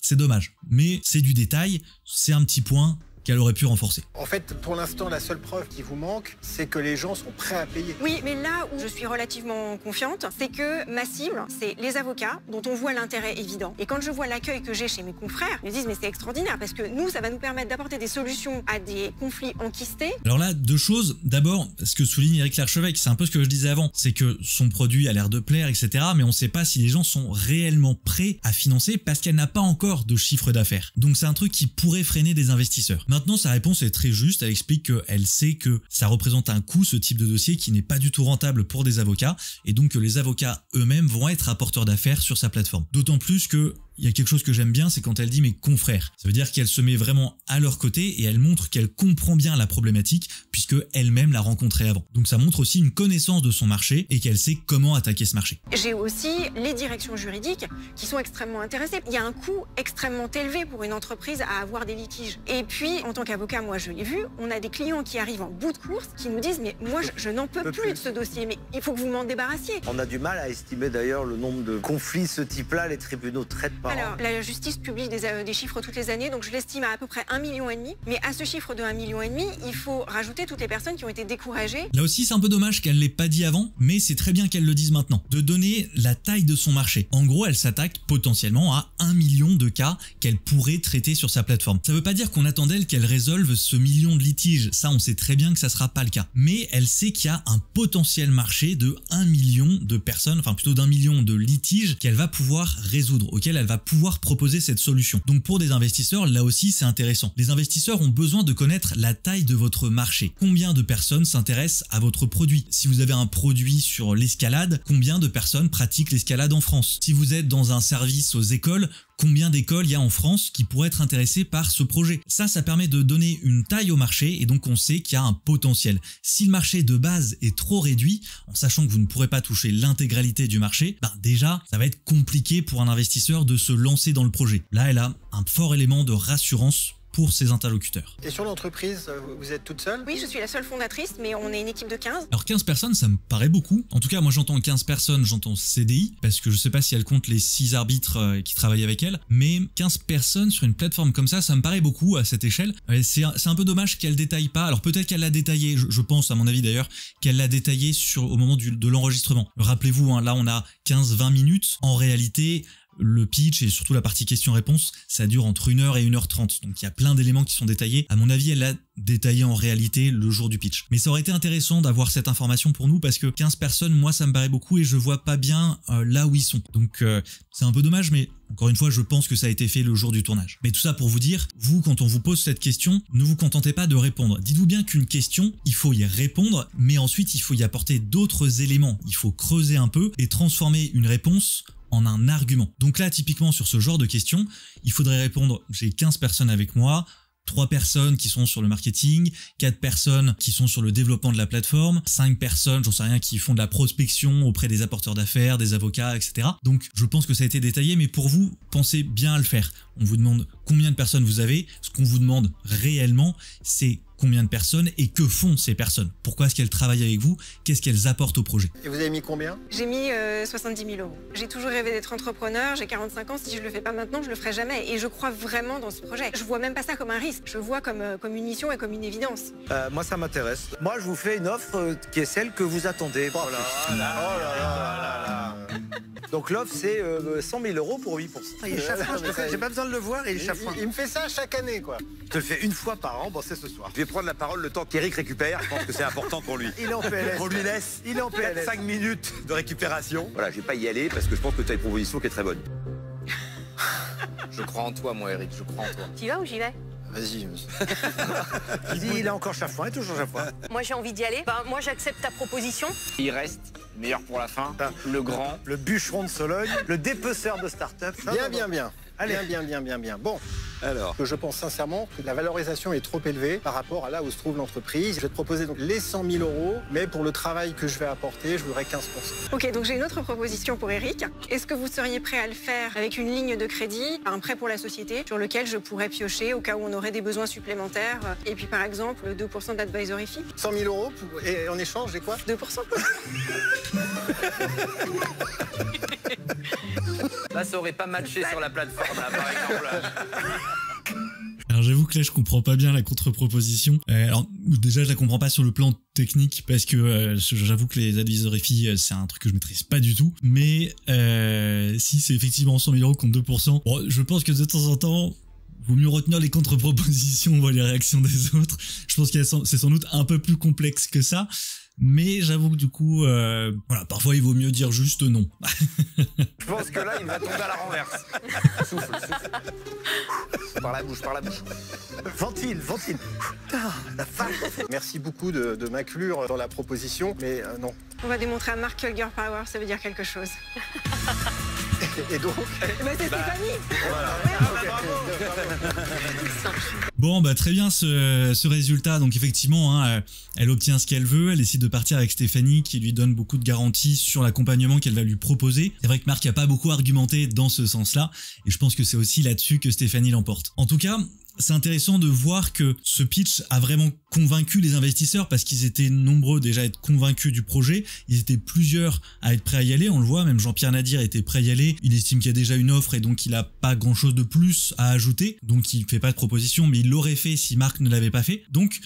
c'est dommage. Mais c'est du détail, c'est un petit point qu'elle aurait pu renforcer. En fait, pour l'instant, la seule preuve qui vous manque, c'est que les gens sont prêts à payer. Oui, mais là où je suis relativement confiante, c'est que ma cible, c'est les avocats dont on voit l'intérêt évident. Et quand je vois l'accueil que j'ai chez mes confrères, ils me disent mais c'est extraordinaire parce que nous, ça va nous permettre d'apporter des solutions à des conflits enquistés. Alors là, deux choses. D'abord, ce que souligne Eric Larchevêque, c'est un peu ce que je disais avant, c'est que son produit a l'air de plaire, etc. Mais on ne sait pas si les gens sont réellement prêts à financer parce qu'elle n'a pas encore de chiffre d'affaires. Donc c'est un truc qui pourrait freiner des investisseurs. Maintenant, sa réponse est très juste. Elle explique qu'elle sait que ça représente un coût, ce type de dossier, qui n'est pas du tout rentable pour des avocats, et donc que les avocats eux-mêmes vont être apporteurs d'affaires sur sa plateforme. D'autant plus que il y a quelque chose que j'aime bien, c'est quand elle dit mes confrères. Ça veut dire qu'elle se met vraiment à leur côté et elle montre qu'elle comprend bien la problématique puisque elle-même l'a rencontrée avant. Donc ça montre aussi une connaissance de son marché et qu'elle sait comment attaquer ce marché. J'ai aussi les directions juridiques qui sont extrêmement intéressées. Il y a un coût extrêmement élevé pour une entreprise à avoir des litiges. Et puis, en tant qu'avocat, moi je l'ai vu, on a des clients qui arrivent en bout de course qui nous disent mais moi je, je n'en peux plus, plus. de ce dossier, mais il faut que vous m'en débarrassiez. On a du mal à estimer d'ailleurs le nombre de conflits de ce type-là, les tribunaux traitent par Alors, an. la justice publie des, euh, des chiffres toutes les années, donc je l'estime à à peu près 1,5 million. Mais à ce chiffre de 1,5 million, il faut rajouter toutes les personnes qui ont été découragées. Là aussi, c'est un peu dommage qu'elle l'ait pas dit avant, mais c'est très bien qu'elle le dise maintenant. De donner la taille de son marché. En gros, elle s'attaque potentiellement à 1 million de cas qu'elle pourrait traiter sur sa plateforme. Ça veut pas dire qu'on attend d'elle qu'elle résolve ce million de litiges. Ça, on sait très bien que ça sera pas le cas. Mais elle sait qu'il y a un potentiel marché de 1 million de personnes, enfin plutôt d'un million de litiges qu'elle va pouvoir résoudre, auquel elle va pouvoir proposer cette solution. Donc pour des investisseurs, là aussi c'est intéressant. Les investisseurs ont besoin de connaître la taille de votre marché. Combien de personnes s'intéressent à votre produit? Si vous avez un produit sur l'escalade, combien de personnes pratiquent l'escalade en France? Si vous êtes dans un service aux écoles, combien d'écoles il y a en France qui pourraient être intéressées par ce projet. Ça, ça permet de donner une taille au marché et donc on sait qu'il y a un potentiel. Si le marché de base est trop réduit, en sachant que vous ne pourrez pas toucher l'intégralité du marché, ben déjà, ça va être compliqué pour un investisseur de se lancer dans le projet. Là, elle a un fort élément de rassurance pour ses interlocuteurs. Et sur l'entreprise, euh, vous êtes toute seule Oui, je suis la seule fondatrice, mais on est une équipe de 15. Alors 15 personnes, ça me paraît beaucoup. En tout cas, moi j'entends 15 personnes, j'entends CDI, parce que je sais pas si elle compte les 6 arbitres euh, qui travaillent avec elle, mais 15 personnes sur une plateforme comme ça, ça me paraît beaucoup à cette échelle. C'est un, peu dommage qu'elle détaille pas. Alors peut-être qu'elle l'a détaillé, je, je pense à mon avis d'ailleurs, qu'elle l'a détaillé sur, au moment du- de l'enregistrement. Rappelez-vous, hein, là on a 15-20 minutes. En réalité, le pitch et surtout la partie question-réponse, ça dure entre 1h et 1h30. Donc il y a plein d'éléments qui sont détaillés. À mon avis, elle l'a détaillé en réalité le jour du pitch. Mais ça aurait été intéressant d'avoir cette information pour nous parce que 15 personnes, moi ça me paraît beaucoup et je vois pas bien euh, là où ils sont. Donc euh, c'est un peu dommage, mais encore une fois, je pense que ça a été fait le jour du tournage. Mais tout ça pour vous dire, vous, quand on vous pose cette question, ne vous contentez pas de répondre. Dites-vous bien qu'une question, il faut y répondre, mais ensuite il faut y apporter d'autres éléments. Il faut creuser un peu et transformer une réponse en un argument. Donc là, typiquement sur ce genre de questions, il faudrait répondre, j'ai 15 personnes avec moi, 3 personnes qui sont sur le marketing, 4 personnes qui sont sur le développement de la plateforme, 5 personnes, j'en sais rien, qui font de la prospection auprès des apporteurs d'affaires, des avocats, etc. Donc je pense que ça a été détaillé, mais pour vous, pensez bien à le faire. On vous demande combien de personnes vous avez, ce qu'on vous demande réellement, c'est combien de personnes et que font ces personnes? Pourquoi est-ce qu'elles travaillent avec vous? Qu'est-ce qu'elles apportent au projet? Et vous avez mis combien? J'ai mis euh, 70 000 euros. J'ai toujours rêvé d'être entrepreneur, j'ai 45 ans, si je le fais pas maintenant, je le ferai jamais. Et je crois vraiment dans ce projet. Je vois même pas ça comme un risque, je le vois comme, euh, comme une mission et comme une évidence. Euh, moi, ça m'intéresse. Moi, je vous fais une offre euh, qui est celle que vous attendez. Voilà. Oh là là là là. Donc l'offre, c'est euh, 100 000 euros pour 8%. Il est chafouin, je te fais- J'ai pas besoin de le voir, il est Il, me fait ça chaque année, quoi. Je te le fais une fois par an, bon, c'est ce soir. Je vais prendre la parole le temps qu'Eric récupère. Je pense que c'est important pour lui. Il est en PLS. On lui laisse Il est en PLS. 5 minutes de récupération. Voilà, je vais pas y aller parce que je pense que tu as une proposition qui est très bonne. Je crois en toi, moi, Eric, je crois en toi. Tu y vas ou j'y vais? Vas-y. Il dit, il est encore chafouin, il est toujours chafouin. Moi j'ai envie d'y aller. Ben, moi j'accepte ta proposition. Il reste, meilleur pour la fin, Ah. le grand. Le bûcheron de Sologne, le dépeceur de start-up. Bien, bien, bien. Allez. Bien, bien, bien, bien, bien. Bon, Alors, je pense sincèrement que la valorisation est trop élevée par rapport à là où se trouve l'entreprise. Je vais te proposer donc les 100 000 euros, mais pour le travail que je vais apporter, je voudrais 15% Ok, donc j'ai une autre proposition pour Eric. Est-ce que vous seriez prêt à le faire avec une ligne de crédit, un prêt pour la société, sur lequel je pourrais piocher au cas où on aurait des besoins supplémentaires Et puis par exemple, 2% d'advisory fee? 100 000 euros, pour- et en échange, j'ai quoi? 2% Là, ça aurait pas matché sur la plateforme, là, par exemple. Alors j'avoue que là je comprends pas bien la contre-proposition. Euh, alors déjà je la comprends pas sur le plan technique parce que euh, j'avoue que les advisory fees euh, c'est un truc que je maîtrise pas du tout. Mais si c'est effectivement 100 000 euros contre 2%, bon, je pense que de temps en temps vaut mieux retenir les contre-propositions, on voit les réactions des autres. Je pense que c'est sans doute un peu plus complexe que ça. Mais j'avoue que du coup, euh, voilà, parfois il vaut mieux dire juste non. je pense que là, il va tomber à la renverse. souffle, souffle. Par la bouche, par la bouche. Ventile, ventile. Putain, la femme. Merci beaucoup de, de m'inclure dans la proposition, mais euh, non. On va démontrer à Mark que le girl power, ça veut dire quelque chose. Et donc Eh ben, c'est Stéphanie Bon, bah très bien ce, ce résultat. Donc effectivement, hein, elle obtient ce qu'elle veut. Elle décide de partir avec Stéphanie, qui lui donne beaucoup de garanties sur l'accompagnement qu'elle va lui proposer. C'est vrai que Marc a pas beaucoup argumenté dans ce sens-là, et je pense que c'est aussi là-dessus que Stéphanie l'emporte. En tout cas, c'est intéressant de voir que ce pitch a vraiment convaincu les investisseurs parce qu'ils étaient nombreux déjà à être convaincus du projet. Ils étaient plusieurs à être prêts à y aller. On le voit, même Jean-Pierre Nadir était prêt à y aller. Il estime qu'il y a déjà une offre et donc il a pas grand chose de plus à ajouter. Donc il fait pas de proposition, mais il l'aurait fait si Marc ne l'avait pas fait. Donc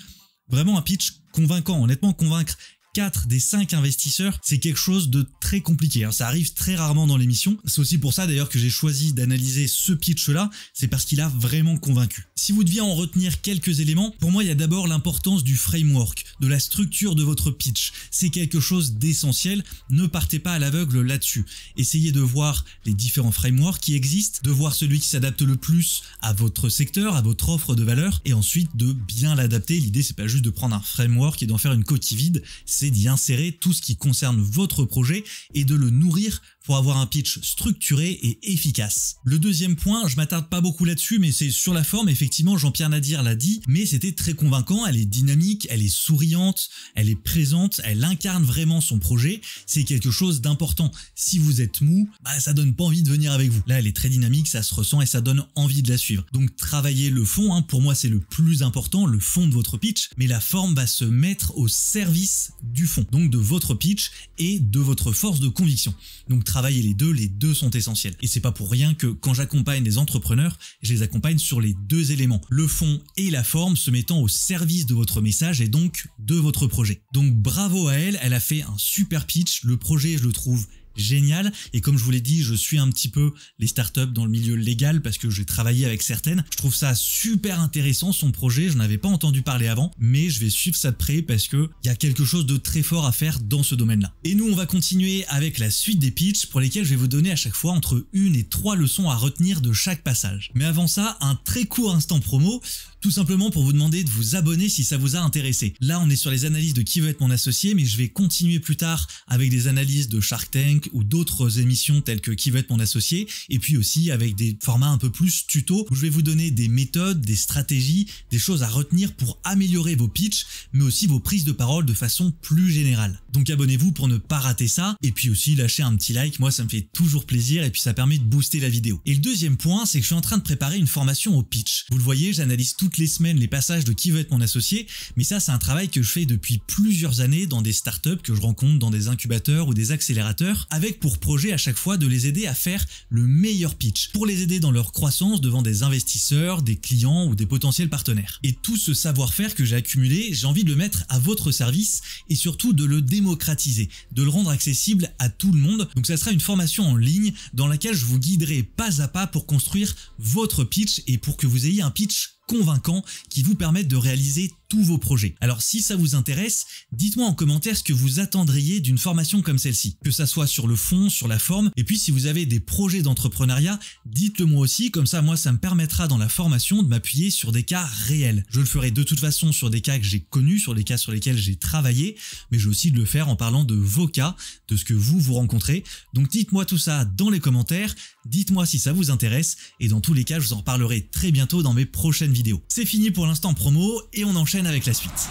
vraiment un pitch convaincant. Honnêtement, convaincre 4 des 5 investisseurs, c'est quelque chose de très compliqué. Ça arrive très rarement dans l'émission. C'est aussi pour ça d'ailleurs que j'ai choisi d'analyser ce pitch-là, c'est parce qu'il a vraiment convaincu. Si vous deviez en retenir quelques éléments, pour moi il y a d'abord l'importance du framework, de la structure de votre pitch. C'est quelque chose d'essentiel, ne partez pas à l'aveugle là-dessus. Essayez de voir les différents frameworks qui existent, de voir celui qui s'adapte le plus à votre secteur, à votre offre de valeur, et ensuite de bien l'adapter. L'idée c'est pas juste de prendre un framework et d'en faire une coquille vide, d'y insérer tout ce qui concerne votre projet et de le nourrir pour avoir un pitch structuré et efficace. Le deuxième point, je m'attarde pas beaucoup là-dessus, mais c'est sur la forme, effectivement, Jean-Pierre Nadir l'a dit, mais c'était très convaincant, elle est dynamique, elle est souriante, elle est présente, elle incarne vraiment son projet, c'est quelque chose d'important. Si vous êtes mou, bah ça donne pas envie de venir avec vous. Là, elle est très dynamique, ça se ressent et ça donne envie de la suivre. Donc travaillez le fond, hein, pour moi c'est le plus important, le fond de votre pitch, mais la forme va se mettre au service du fond, donc de votre pitch et de votre force de conviction. Donc travaillez les deux, les deux sont essentiels. Et c'est pas pour rien que quand j'accompagne des entrepreneurs, je les accompagne sur les deux éléments, le fond et la forme se mettant au service de votre message et donc de votre projet. Donc bravo à elle, elle a fait un super pitch, le projet je le trouve génial. Et comme je vous l'ai dit je suis un petit peu les startups dans le milieu légal parce que j'ai travaillé avec certaines. Je trouve ça super intéressant son projet. Je n'avais pas entendu parler avant mais je vais suivre ça de près parce que il y a quelque chose de très fort à faire dans ce domaine là et nous on va continuer avec la suite des pitchs pour lesquels je vais vous donner à chaque fois entre une et trois leçons à retenir de chaque passage. Mais avant ça un très court instant promo tout simplement pour vous demander de vous abonner si ça vous a intéressé. Là, on est sur les analyses de qui veut être mon associé, mais je vais continuer plus tard avec des analyses de Shark Tank ou d'autres émissions telles que qui veut être mon associé, et puis aussi avec des formats un peu plus tuto où je vais vous donner des méthodes, des stratégies, des choses à retenir pour améliorer vos pitchs, mais aussi vos prises de parole de façon plus générale. Donc abonnez-vous pour ne pas rater ça, et puis aussi lâchez un petit like, moi ça me fait toujours plaisir et puis ça permet de booster la vidéo. Et le deuxième point, c'est que je suis en train de préparer une formation au pitch. Vous le voyez, j'analyse toutes les semaines les passages de qui veut être mon associé, mais ça c'est un travail que je fais depuis plusieurs années dans des startups que je rencontre dans des incubateurs ou des accélérateurs, avec pour projet à chaque fois de les aider à faire le meilleur pitch, pour les aider dans leur croissance devant des investisseurs, des clients ou des potentiels partenaires. Et tout ce savoir-faire que j'ai accumulé, j'ai envie de le mettre à votre service et surtout de le démocratiser, de le rendre accessible à tout le monde. Donc ça sera une formation en ligne dans laquelle je vous guiderai pas à pas pour construire votre pitch et pour que vous ayez un pitch convaincant qui vous permettent de réaliser tous vos projets. Alors si ça vous intéresse, dites-moi en commentaire ce que vous attendriez d'une formation comme celle-ci, que ça soit sur le fond, sur la forme, et puis si vous avez des projets d'entrepreneuriat, dites-le moi aussi, comme ça moi ça me permettra dans la formation de m'appuyer sur des cas réels. Je le ferai de toute façon sur des cas que j'ai connus, sur des cas sur lesquels j'ai travaillé, mais je vais aussi de le faire en parlant de vos cas, de ce que vous vous rencontrez. Donc dites-moi tout ça dans les commentaires, dites-moi si ça vous intéresse, et dans tous les cas je vous en reparlerai très bientôt dans mes prochaines vidéos. C'est fini pour l'instant promo, et on enchaîne avec la suite.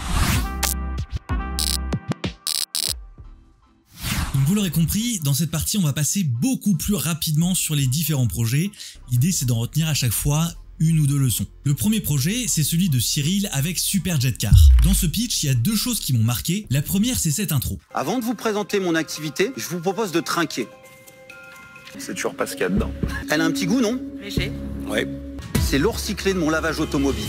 Donc vous l'aurez compris, dans cette partie on va passer beaucoup plus rapidement sur les différents projets. L'idée c'est d'en retenir à chaque fois une ou deux leçons. Le premier projet, c'est celui de Cyril avec Super Jetcar. Dans ce pitch, il y a deux choses qui m'ont marqué. La première, c'est cette intro. Avant de vous présenter mon activité, je vous propose de trinquer. C'est toujours pas ce qu'il y a dedans. Elle a un petit goût, non? Léger. Ouais. C'est l'or cyclé de mon lavage automobile.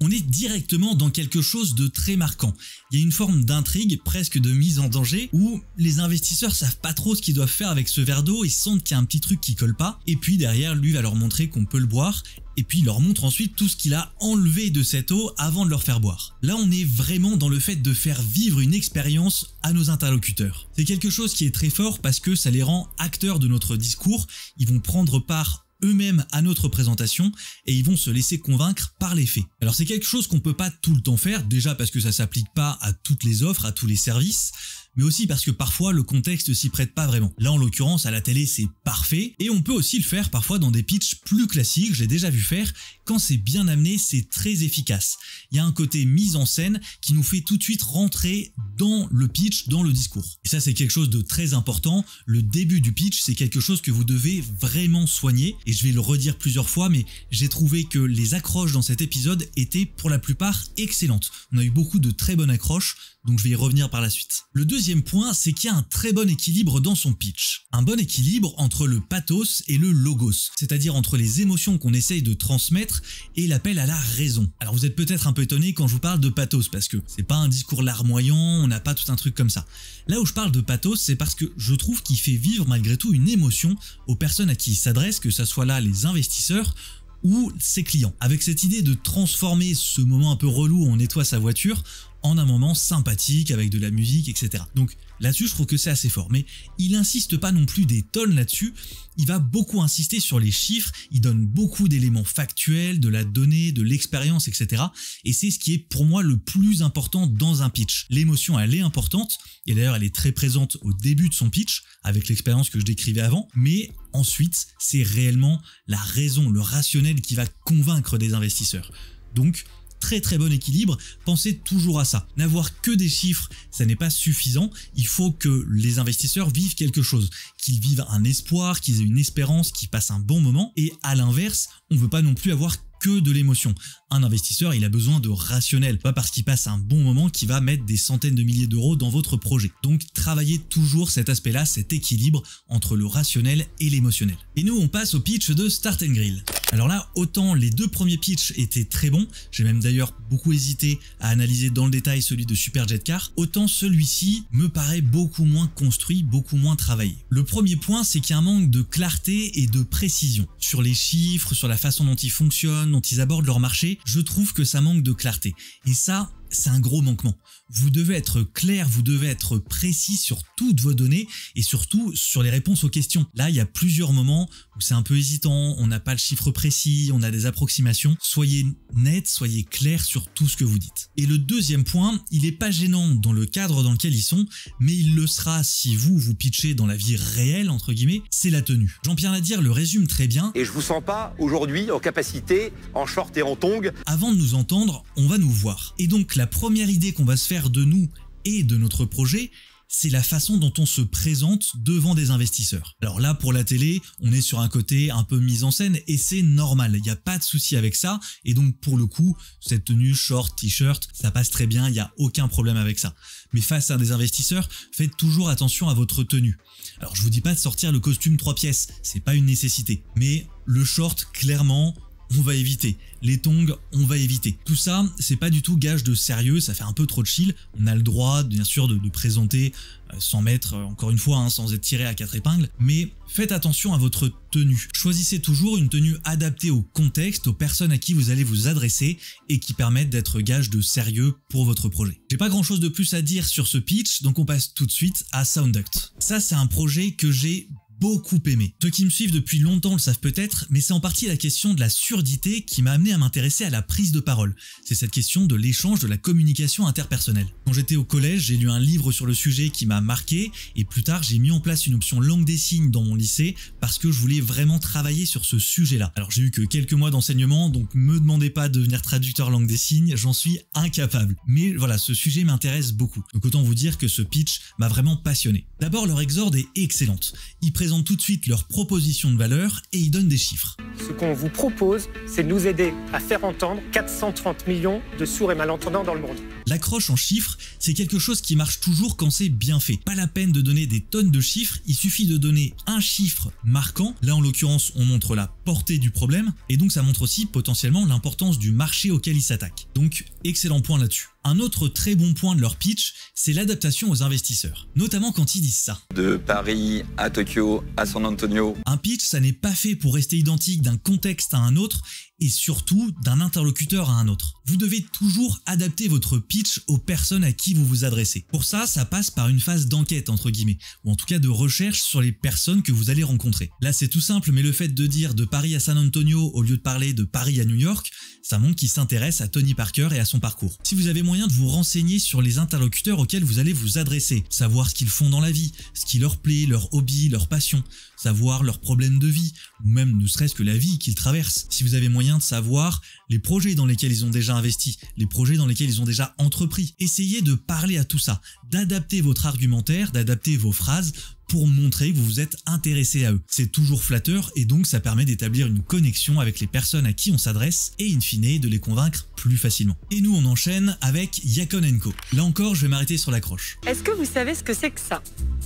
On est directement dans quelque chose de très marquant. Il y a une forme d'intrigue, presque de mise en danger, où les investisseurs savent pas trop ce qu'ils doivent faire avec ce verre d'eau, ils sentent qu'il y a un petit truc qui colle pas, et puis derrière, lui va leur montrer qu'on peut le boire, et puis il leur montre ensuite tout ce qu'il a enlevé de cette eau avant de leur faire boire. Là on est vraiment dans le fait de faire vivre une expérience à nos interlocuteurs. C'est quelque chose qui est très fort parce que ça les rend acteurs de notre discours, ils vont prendre part eux-mêmes à notre présentation et ils vont se laisser convaincre par les faits. Alors c'est quelque chose qu'on peut pas tout le temps faire, déjà parce que ça s'applique pas à toutes les offres, à tous les services, mais aussi parce que parfois le contexte s'y prête pas vraiment. Là en l'occurrence à la télé c'est parfait, et on peut aussi le faire parfois dans des pitchs plus classiques, j'ai déjà vu faire, quand c'est bien amené c'est très efficace. Il y a un côté mise en scène qui nous fait tout de suite rentrer dans le pitch, dans le discours. Et ça c'est quelque chose de très important, le début du pitch c'est quelque chose que vous devez vraiment soigner, et je vais le redire plusieurs fois, mais j'ai trouvé que les accroches dans cet épisode étaient pour la plupart excellentes. On a eu beaucoup de très bonnes accroches, donc je vais y revenir par la suite. Le deuxième point, c'est qu'il y a un très bon équilibre dans son pitch. Un bon équilibre entre le pathos et le logos, c'est-à-dire entre les émotions qu'on essaye de transmettre et l'appel à la raison. Alors vous êtes peut-être un peu étonné quand je vous parle de pathos, parce que c'est pas un discours larmoyant, on n'a pas tout un truc comme ça. Là où je parle de pathos, c'est parce que je trouve qu'il fait vivre malgré tout une émotion aux personnes à qui il s'adresse, que ce soit là les investisseurs ou ses clients. Avec cette idée de transformer ce moment un peu relou où on nettoie sa voiture en un moment sympathique avec de la musique, etc. Donc là-dessus, je trouve que c'est assez fort. Mais il insiste pas non plus des tonnes là-dessus. Il va beaucoup insister sur les chiffres. Il donne beaucoup d'éléments factuels, de la donnée, de l'expérience, etc. Et c'est ce qui est pour moi le plus important dans un pitch. L'émotion, elle est importante. Et d'ailleurs, elle est très présente au début de son pitch, avec l'expérience que je décrivais avant. Mais ensuite, c'est réellement la raison, le rationnel qui va convaincre des investisseurs. Donc, très très bon équilibre, pensez toujours à ça. N'avoir que des chiffres, ça n'est pas suffisant, il faut que les investisseurs vivent quelque chose, qu'ils vivent un espoir, qu'ils aient une espérance, qu'ils passent un bon moment, et à l'inverse, on ne veut pas non plus avoir que de l'émotion. Un investisseur, il a besoin de rationnel, pas parce qu'il passe un bon moment qu'il va mettre des centaines de milliers d'euros dans votre projet. Donc travaillez toujours cet aspect-là, cet équilibre entre le rationnel et l'émotionnel. Et nous, on passe au pitch de Start Grill. Alors là, autant les deux premiers pitchs étaient très bons, j'ai même d'ailleurs beaucoup hésité à analyser dans le détail celui de Superjet Car, autant celui-ci me paraît beaucoup moins construit, beaucoup moins travaillé. Le premier point, c'est qu'il y a un manque de clarté et de précision sur les chiffres, sur la façon dont ils fonctionnent, dont ils abordent leur marché. Je trouve que ça manque de clarté. Et ça, c'est un gros manquement. Vous devez être clair, vous devez être précis sur toutes vos données et surtout sur les réponses aux questions. Là, il y a plusieurs moments où c'est un peu hésitant, on n'a pas le chiffre précis, on a des approximations. Soyez net, soyez clair sur tout ce que vous dites. Et le deuxième point, il n'est pas gênant dans le cadre dans lequel ils sont, mais il le sera si vous vous pitchez dans la vie réelle, entre guillemets, c'est la tenue. Jean-Pierre Nadir le résume très bien. Et je vous sens pas aujourd'hui en capacité, en short et en tongs. Avant de nous entendre, on va nous voir. Et donc la première idée qu'on va se faire de nous et de notre projet, c'est la façon dont on se présente devant des investisseurs. Alors là, pour la télé, on est sur un côté un peu mise en scène et c'est normal, il n'y a pas de souci avec ça. Et donc pour le coup, cette tenue short, t-shirt, ça passe très bien, il n'y a aucun problème avec ça. Mais face à des investisseurs, faites toujours attention à votre tenue. Alors je vous dis pas de sortir le costume 3 pièces, c'est pas une nécessité. Mais le short, clairement, on va éviter. Les tongs, on va éviter. Tout ça, c'est pas du tout gage de sérieux, ça fait un peu trop de chill. On a le droit, bien sûr, de, présenter euh, sans mettre, euh, encore une fois, hein, sans être tiré à quatre épingles, mais faites attention à votre tenue. Choisissez toujours une tenue adaptée au contexte, aux personnes à qui vous allez vous adresser et qui permettent d'être gage de sérieux pour votre projet. J'ai pas grand chose de plus à dire sur ce pitch, donc on passe tout de suite à Soundduct. Ça, c'est un projet que j'ai beaucoup aimé. Ceux qui me suivent depuis longtemps le savent peut-être, mais c'est en partie la question de la surdité qui m'a amené à m'intéresser à la prise de parole. C'est cette question de l'échange, de la communication interpersonnelle. Quand j'étais au collège, j'ai lu un livre sur le sujet qui m'a marqué, et plus tard j'ai mis en place une option langue des signes dans mon lycée parce que je voulais vraiment travailler sur ce sujet-là. Alors j'ai eu que quelques mois d'enseignement, donc me demandez pas de devenir traducteur langue des signes, j'en suis incapable. Mais voilà, ce sujet m'intéresse beaucoup. Donc autant vous dire que ce pitch m'a vraiment passionné. D'abord, leur exorde est excellente présentent tout de suite leur proposition de valeur et ils donnent des chiffres. Ce qu'on vous propose, c'est de nous aider à faire entendre 430 millions de sourds et malentendants dans le monde. L'accroche en chiffres, c'est quelque chose qui marche toujours quand c'est bien fait. Pas la peine de donner des tonnes de chiffres, il suffit de donner un chiffre marquant. Là, en l'occurrence, on montre la portée du problème et donc ça montre aussi potentiellement l'importance du marché auquel il s'attaque. Donc, excellent point là-dessus. Un autre très bon point de leur pitch, c'est l'adaptation aux investisseurs, notamment quand ils disent ça. De Paris à Tokyo à San Antonio. Un pitch, ça n'est pas fait pour rester identique d'un contexte à un autre et surtout d'un interlocuteur à un autre. Vous devez toujours adapter votre pitch aux personnes à qui vous vous adressez. Pour ça, ça passe par une phase d'enquête entre guillemets, ou en tout cas de recherche sur les personnes que vous allez rencontrer. Là c'est tout simple, mais le fait de dire de Paris à San Antonio au lieu de parler de Paris à New York, ça montre qu'il s'intéresse à Tony Parker et à son parcours. Si vous avez moyen moyen de vous renseigner sur les interlocuteurs auxquels vous allez vous adresser, savoir ce qu'ils font dans la vie, ce qui leur plaît, leurs hobbies, leurs passions, savoir leurs problèmes de vie, ou même ne serait-ce que la vie qu'ils traversent. Si vous avez moyen de savoir les projets dans lesquels ils ont déjà investi, les projets dans lesquels ils ont déjà entrepris, essayez de parler à tout ça, d'adapter votre argumentaire, d'adapter vos phrases pour montrer que vous vous êtes intéressé à eux. C'est toujours flatteur et donc ça permet d'établir une connexion avec les personnes à qui on s'adresse et in fine de les convaincre plus facilement. Et nous on enchaîne avec Yakon Co. Là encore je vais m'arrêter sur l'accroche. Est-ce que vous savez ce que c'est que ça?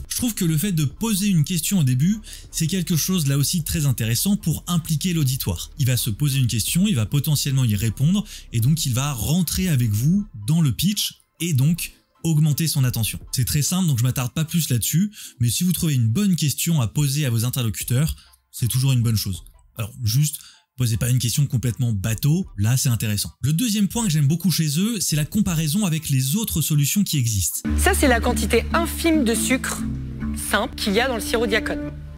Je trouve que le fait de poser une question au début, c'est quelque chose là aussi très intéressant pour impliquer l'auditoire. Il va se poser une question, il va potentiellement y répondre, et donc il va rentrer avec vous dans le pitch, et donc augmenter son attention. C'est très simple, donc je m'attarde pas plus là-dessus, mais si vous trouvez une bonne question à poser à vos interlocuteurs, c'est toujours une bonne chose. Alors juste, posez pas une question complètement bateau, là c'est intéressant. Le deuxième point que j'aime beaucoup chez eux, c'est la comparaison avec les autres solutions qui existent. Ça c'est la quantité infime de sucre simple qu'il y a dans le sirop.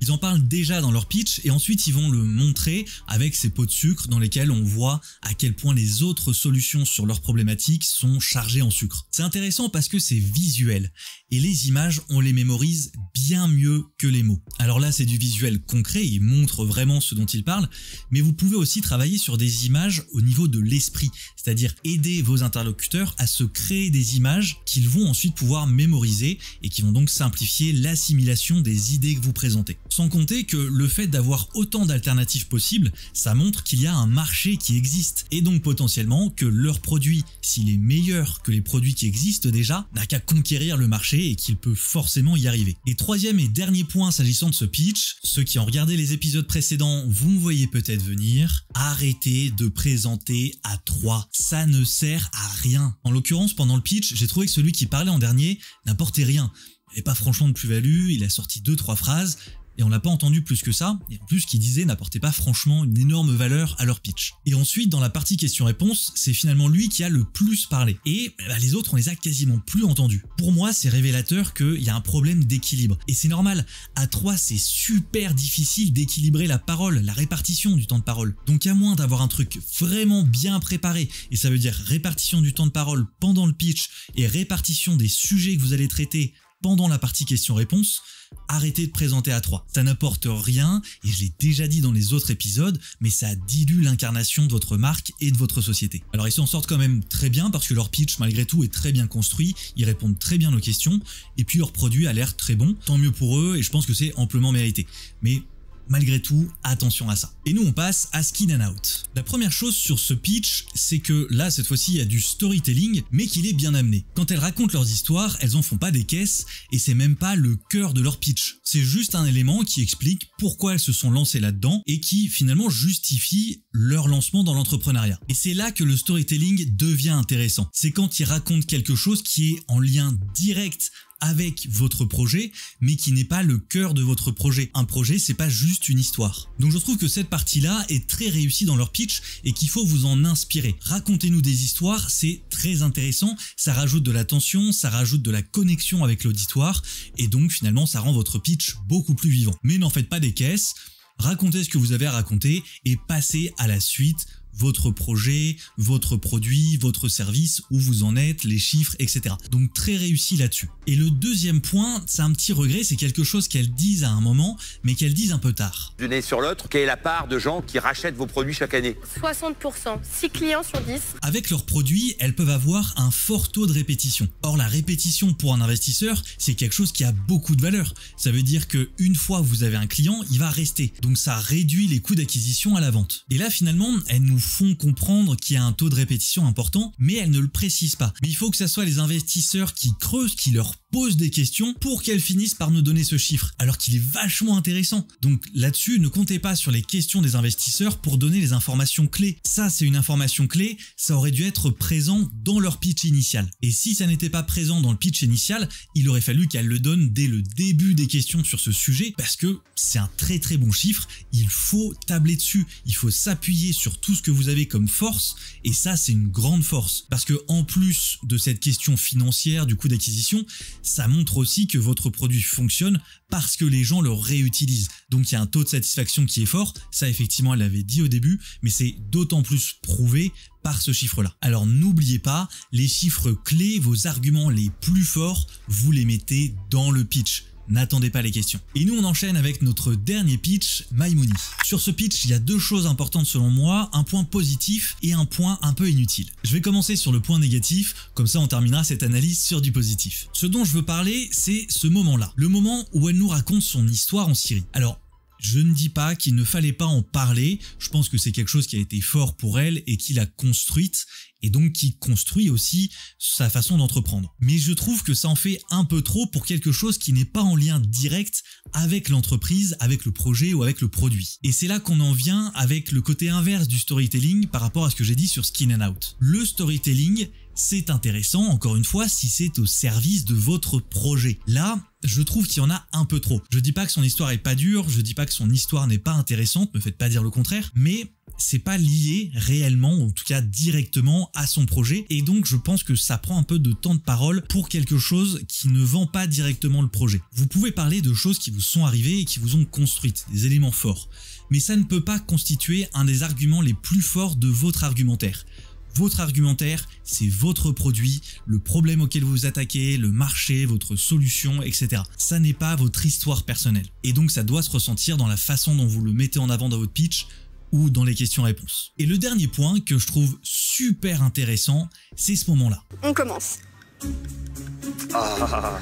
Ils en parlent déjà dans leur pitch et ensuite ils vont le montrer avec ces pots de sucre dans lesquels on voit à quel point les autres solutions sur leurs problématiques sont chargées en sucre. C'est intéressant parce que c'est visuel et les images on les mémorise bien mieux que les mots. Alors là c'est du visuel concret, ils montrent vraiment ce dont ils parlent, mais vous pouvez aussi travailler sur des images au niveau de l'esprit, c'est-à-dire aider vos interlocuteurs à se créer des images qu'ils vont ensuite pouvoir mémoriser et qui vont donc simplifier l'assimilation des idées que vous présentez. Sans compter que le fait d'avoir autant d'alternatives possibles, ça montre qu'il y a un marché qui existe, et donc potentiellement que leur produit, s'il est meilleur que les produits qui existent déjà, n'a qu'à conquérir le marché et qu'il peut forcément y arriver. Et troisième et dernier point s'agissant de ce pitch, ceux qui ont regardé les épisodes précédents, vous me voyez peut-être venir, arrêtez de présenter à trois, ça ne sert à rien. En l'occurrence, pendant le pitch, j'ai trouvé que celui qui parlait en dernier n'apportait rien. Et pas franchement de plus-value, il a sorti deux trois phrases, et on l'a pas entendu plus que ça, et en plus ce qu'ils disaient n'apportait pas franchement une énorme valeur à leur pitch. Et ensuite, dans la partie question-réponse, c'est finalement lui qui a le plus parlé, et bah, les autres on les a quasiment plus entendus. Pour moi, c'est révélateur qu'il y a un problème d'équilibre, et c'est normal, à 3 c'est super difficile d'équilibrer la parole, la répartition du temps de parole. Donc à moins d'avoir un truc vraiment bien préparé, et ça veut dire répartition du temps de parole pendant le pitch, et répartition des sujets que vous allez traiter pendant la partie question-réponse, arrêtez de présenter à 3. Ça n'apporte rien, et je l'ai déjà dit dans les autres épisodes, mais ça dilue l'incarnation de votre marque et de votre société. Alors ils s'en sortent quand même très bien parce que leur pitch malgré tout est très bien construit, ils répondent très bien aux questions, et puis leur produit a l'air très bon, tant mieux pour eux, et je pense que c'est amplement mérité. Mais malgré tout, attention à ça. Et nous on passe à Skin and Out. La première chose sur ce pitch, c'est que là cette fois-ci il y a du storytelling, mais qu'il est bien amené. Quand elles racontent leurs histoires, elles en font pas des caisses, et c'est même pas le cœur de leur pitch. C'est juste un élément qui explique pourquoi elles se sont lancées là-dedans, et qui finalement justifie leur lancement dans l'entrepreneuriat. Et c'est là que le storytelling devient intéressant. C'est quand ils racontent quelque chose qui est en lien direct avec votre projet, mais qui n'est pas le cœur de votre projet. Un projet, c'est pas juste une histoire. Donc je trouve que cette partie-là est très réussie dans leur pitch et qu'il faut vous en inspirer. Racontez-nous des histoires, c'est très intéressant, ça rajoute de la tension, ça rajoute de la connexion avec l'auditoire, et donc finalement ça rend votre pitch beaucoup plus vivant. Mais n'en faites pas des caisses, racontez ce que vous avez à raconter et passez à la suite votre projet, votre produit, votre service, où vous en êtes, les chiffres, etc. Donc très réussi là-dessus. Et le deuxième point, c'est un petit regret, c'est quelque chose qu'elles disent à un moment, mais qu'elles disent un peu tard. D'une année sur l'autre, quelle est la part de gens qui rachètent vos produits chaque année? 60%, 6 clients sur 10. Avec leurs produits, elles peuvent avoir un fort taux de répétition. Or la répétition pour un investisseur, c'est quelque chose qui a beaucoup de valeur. Ça veut dire que une fois que vous avez un client, il va rester. Donc ça réduit les coûts d'acquisition à la vente. Et là finalement, elles nous font comprendre qu'il y a un taux de répétition important, mais elles ne le précisent pas. Mais il faut que ce soit les investisseurs qui creusent, qui leur posent des questions pour qu'elles finissent par nous donner ce chiffre, alors qu'il est vachement intéressant. Donc là-dessus, ne comptez pas sur les questions des investisseurs pour donner les informations clés. Ça, c'est une information clé, ça aurait dû être présent dans leur pitch initial. Et si ça n'était pas présent dans le pitch initial, il aurait fallu qu'elles le donnent dès le début des questions sur ce sujet, parce que c'est un très très bon chiffre, il faut tabler dessus, il faut s'appuyer sur tout ce que vous avez comme force, et ça c'est une grande force, parce que en plus de cette question financière du coût d'acquisition, ça montre aussi que votre produit fonctionne parce que les gens le réutilisent. Donc il y a un taux de satisfaction qui est fort, ça effectivement elle l'avait dit au début, mais c'est d'autant plus prouvé par ce chiffre-là. Alors n'oubliez pas, les chiffres clés, vos arguments les plus forts, vous les mettez dans le pitch. N'attendez pas les questions. Et nous on enchaîne avec notre dernier pitch, Maimouni. Sur ce pitch, il y a deux choses importantes selon moi, un point positif et un point un peu inutile. Je vais commencer sur le point négatif, comme ça on terminera cette analyse sur du positif. Ce dont je veux parler, c'est ce moment-là. Le moment où elle nous raconte son histoire en Syrie. Alors, je ne dis pas qu'il ne fallait pas en parler, je pense que c'est quelque chose qui a été fort pour elle et qui l'a construite et donc qui construit aussi sa façon d'entreprendre. Mais je trouve que ça en fait un peu trop pour quelque chose qui n'est pas en lien direct avec l'entreprise, avec le projet ou avec le produit. Et c'est là qu'on en vient avec le côté inverse du storytelling par rapport à ce que j'ai dit sur Skin and Out. Le storytelling, c'est intéressant, encore une fois, si c'est au service de votre projet. Là, je trouve qu'il y en a un peu trop. Je dis pas que son histoire est pas dure, je dis pas que son histoire n'est pas intéressante, me faites pas dire le contraire, mais c'est pas lié réellement, en tout cas directement à son projet, et donc je pense que ça prend un peu de temps de parole pour quelque chose qui ne vend pas directement le projet. Vous pouvez parler de choses qui vous sont arrivées et qui vous ont construites, des éléments forts, mais ça ne peut pas constituer un des arguments les plus forts de votre argumentaire. Votre argumentaire, c'est votre produit, le problème auquel vous vous attaquez, le marché, votre solution, etc. Ça n'est pas votre histoire personnelle. Et donc ça doit se ressentir dans la façon dont vous le mettez en avant dans votre pitch ou dans les questions-réponses. Et le dernier point que je trouve super intéressant, c'est ce moment-là. On commence. Ah.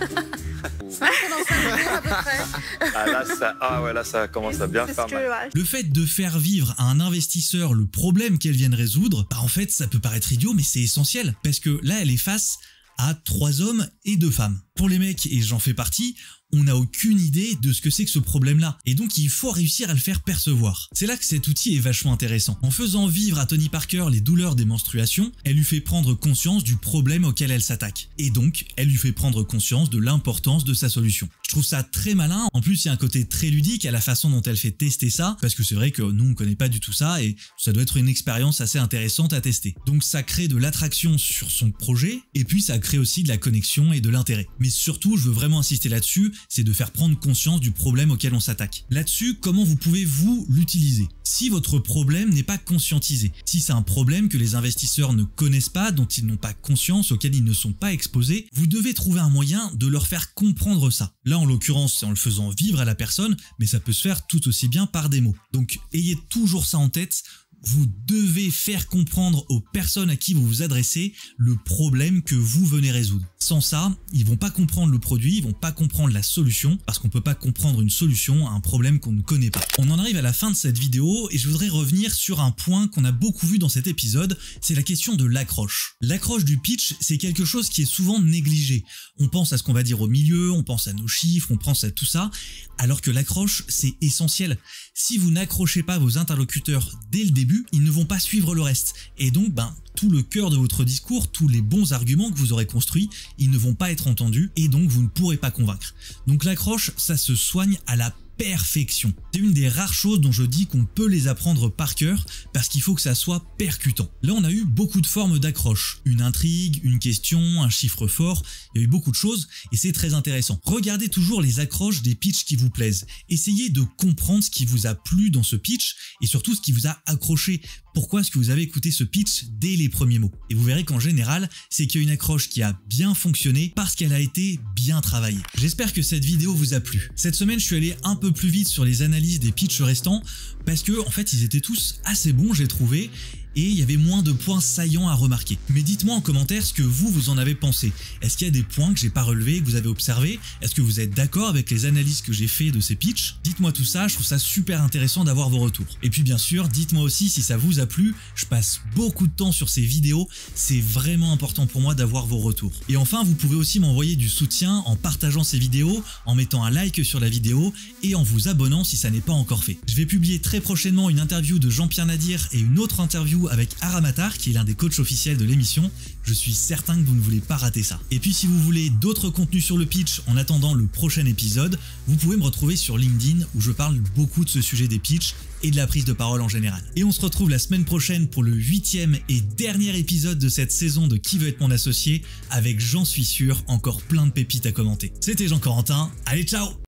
ah, là, ça, ah ouais, là, ça commence à bien faire mal. Le fait de faire vivre à un investisseur le problème qu'elle vient de résoudre, bah en fait, ça peut paraître idiot, mais c'est essentiel. Parce que là, elle est face à trois hommes et deux femmes. Pour les mecs, et j'en fais partie, on n'a aucune idée de ce que c'est que ce problème-là. Et donc il faut réussir à le faire percevoir. C'est là que cet outil est vachement intéressant. En faisant vivre à Tony Parker les douleurs des menstruations, elle lui fait prendre conscience du problème auquel elle s'attaque. Et donc, elle lui fait prendre conscience de l'importance de sa solution. Je trouve ça très malin. En plus, il y a un côté très ludique à la façon dont elle fait tester ça, parce que c'est vrai que nous, on connaît pas du tout ça, et ça doit être une expérience assez intéressante à tester. Donc ça crée de l'attraction sur son projet, et puis ça crée aussi de la connexion et de l'intérêt. Surtout, je veux vraiment insister là-dessus, c'est de faire prendre conscience du problème auquel on s'attaque. Là-dessus, comment vous pouvez vous l'utiliser? Si votre problème n'est pas conscientisé, si c'est un problème que les investisseurs ne connaissent pas, dont ils n'ont pas conscience, auquel ils ne sont pas exposés, vous devez trouver un moyen de leur faire comprendre ça. Là, en l'occurrence, c'est en le faisant vivre à la personne, mais ça peut se faire tout aussi bien par des mots. Donc, ayez toujours ça en tête vous devez faire comprendre aux personnes à qui vous vous adressez le problème que vous venez résoudre. Sans ça, ils vont pas comprendre le produit, ils vont pas comprendre la solution, parce qu'on peut pas comprendre une solution à un problème qu'on ne connaît pas. On en arrive à la fin de cette vidéo et je voudrais revenir sur un point qu'on a beaucoup vu dans cet épisode, c'est la question de l'accroche. L'accroche du pitch, c'est quelque chose qui est souvent négligé. On pense à ce qu'on va dire au milieu, on pense à nos chiffres, on pense à tout ça, alors que l'accroche, c'est essentiel. Si vous n'accrochez pas vos interlocuteurs dès le début, ils ne vont pas suivre le reste. Et donc, ben, tout le cœur de votre discours, tous les bons arguments que vous aurez construits, ils ne vont pas être entendus et donc vous ne pourrez pas convaincre. Donc l'accroche, ça se soigne à la C'est une des rares choses dont je dis qu'on peut les apprendre par cœur parce qu'il faut que ça soit percutant. Là on a eu beaucoup de formes d'accroche. Une intrigue, une question, un chiffre fort, il y a eu beaucoup de choses et c'est très intéressant. Regardez toujours les accroches des pitchs qui vous plaisent. Essayez de comprendre ce qui vous a plu dans ce pitch et surtout ce qui vous a accroché. Pourquoi est-ce que vous avez écouté ce pitch dès les premiers mots Et vous verrez qu'en général, c'est qu'il y a une accroche qui a bien fonctionné parce qu'elle a été bien travaillée. J'espère que cette vidéo vous a plu. Cette semaine, je suis allé un peu plus vite sur les analyses des pitchs restants parce que en fait ils étaient tous assez bons j'ai trouvé et il y avait moins de points saillants à remarquer. Mais dites-moi en commentaire ce que vous, vous en avez pensé. Est-ce qu'il y a des points que j'ai pas relevés, que vous avez observés? Est-ce que vous êtes d'accord avec les analyses que j'ai fait de ces pitchs? Dites-moi tout ça, je trouve ça super intéressant d'avoir vos retours. Et puis bien sûr, dites-moi aussi si ça vous a plu, je passe beaucoup de temps sur ces vidéos, c'est vraiment important pour moi d'avoir vos retours. Et enfin, vous pouvez aussi m'envoyer du soutien en partageant ces vidéos, en mettant un like sur la vidéo et en vous abonnant si ça n'est pas encore fait. Je vais publier très prochainement une interview de Jean-Pierre Nadir et une autre interview avec Aramatar, qui est l'un des coachs officiels de l'émission. Je suis certain que vous ne voulez pas rater ça. Et puis si vous voulez d'autres contenus sur le pitch en attendant le prochain épisode, vous pouvez me retrouver sur LinkedIn où je parle beaucoup de ce sujet des pitchs et de la prise de parole en général. Et on se retrouve la semaine prochaine pour le huitième et dernier épisode de cette saison de Qui veut être mon associé avec, j'en suis sûr, encore plein de pépites à commenter. C'était Jean Corentin, allez ciao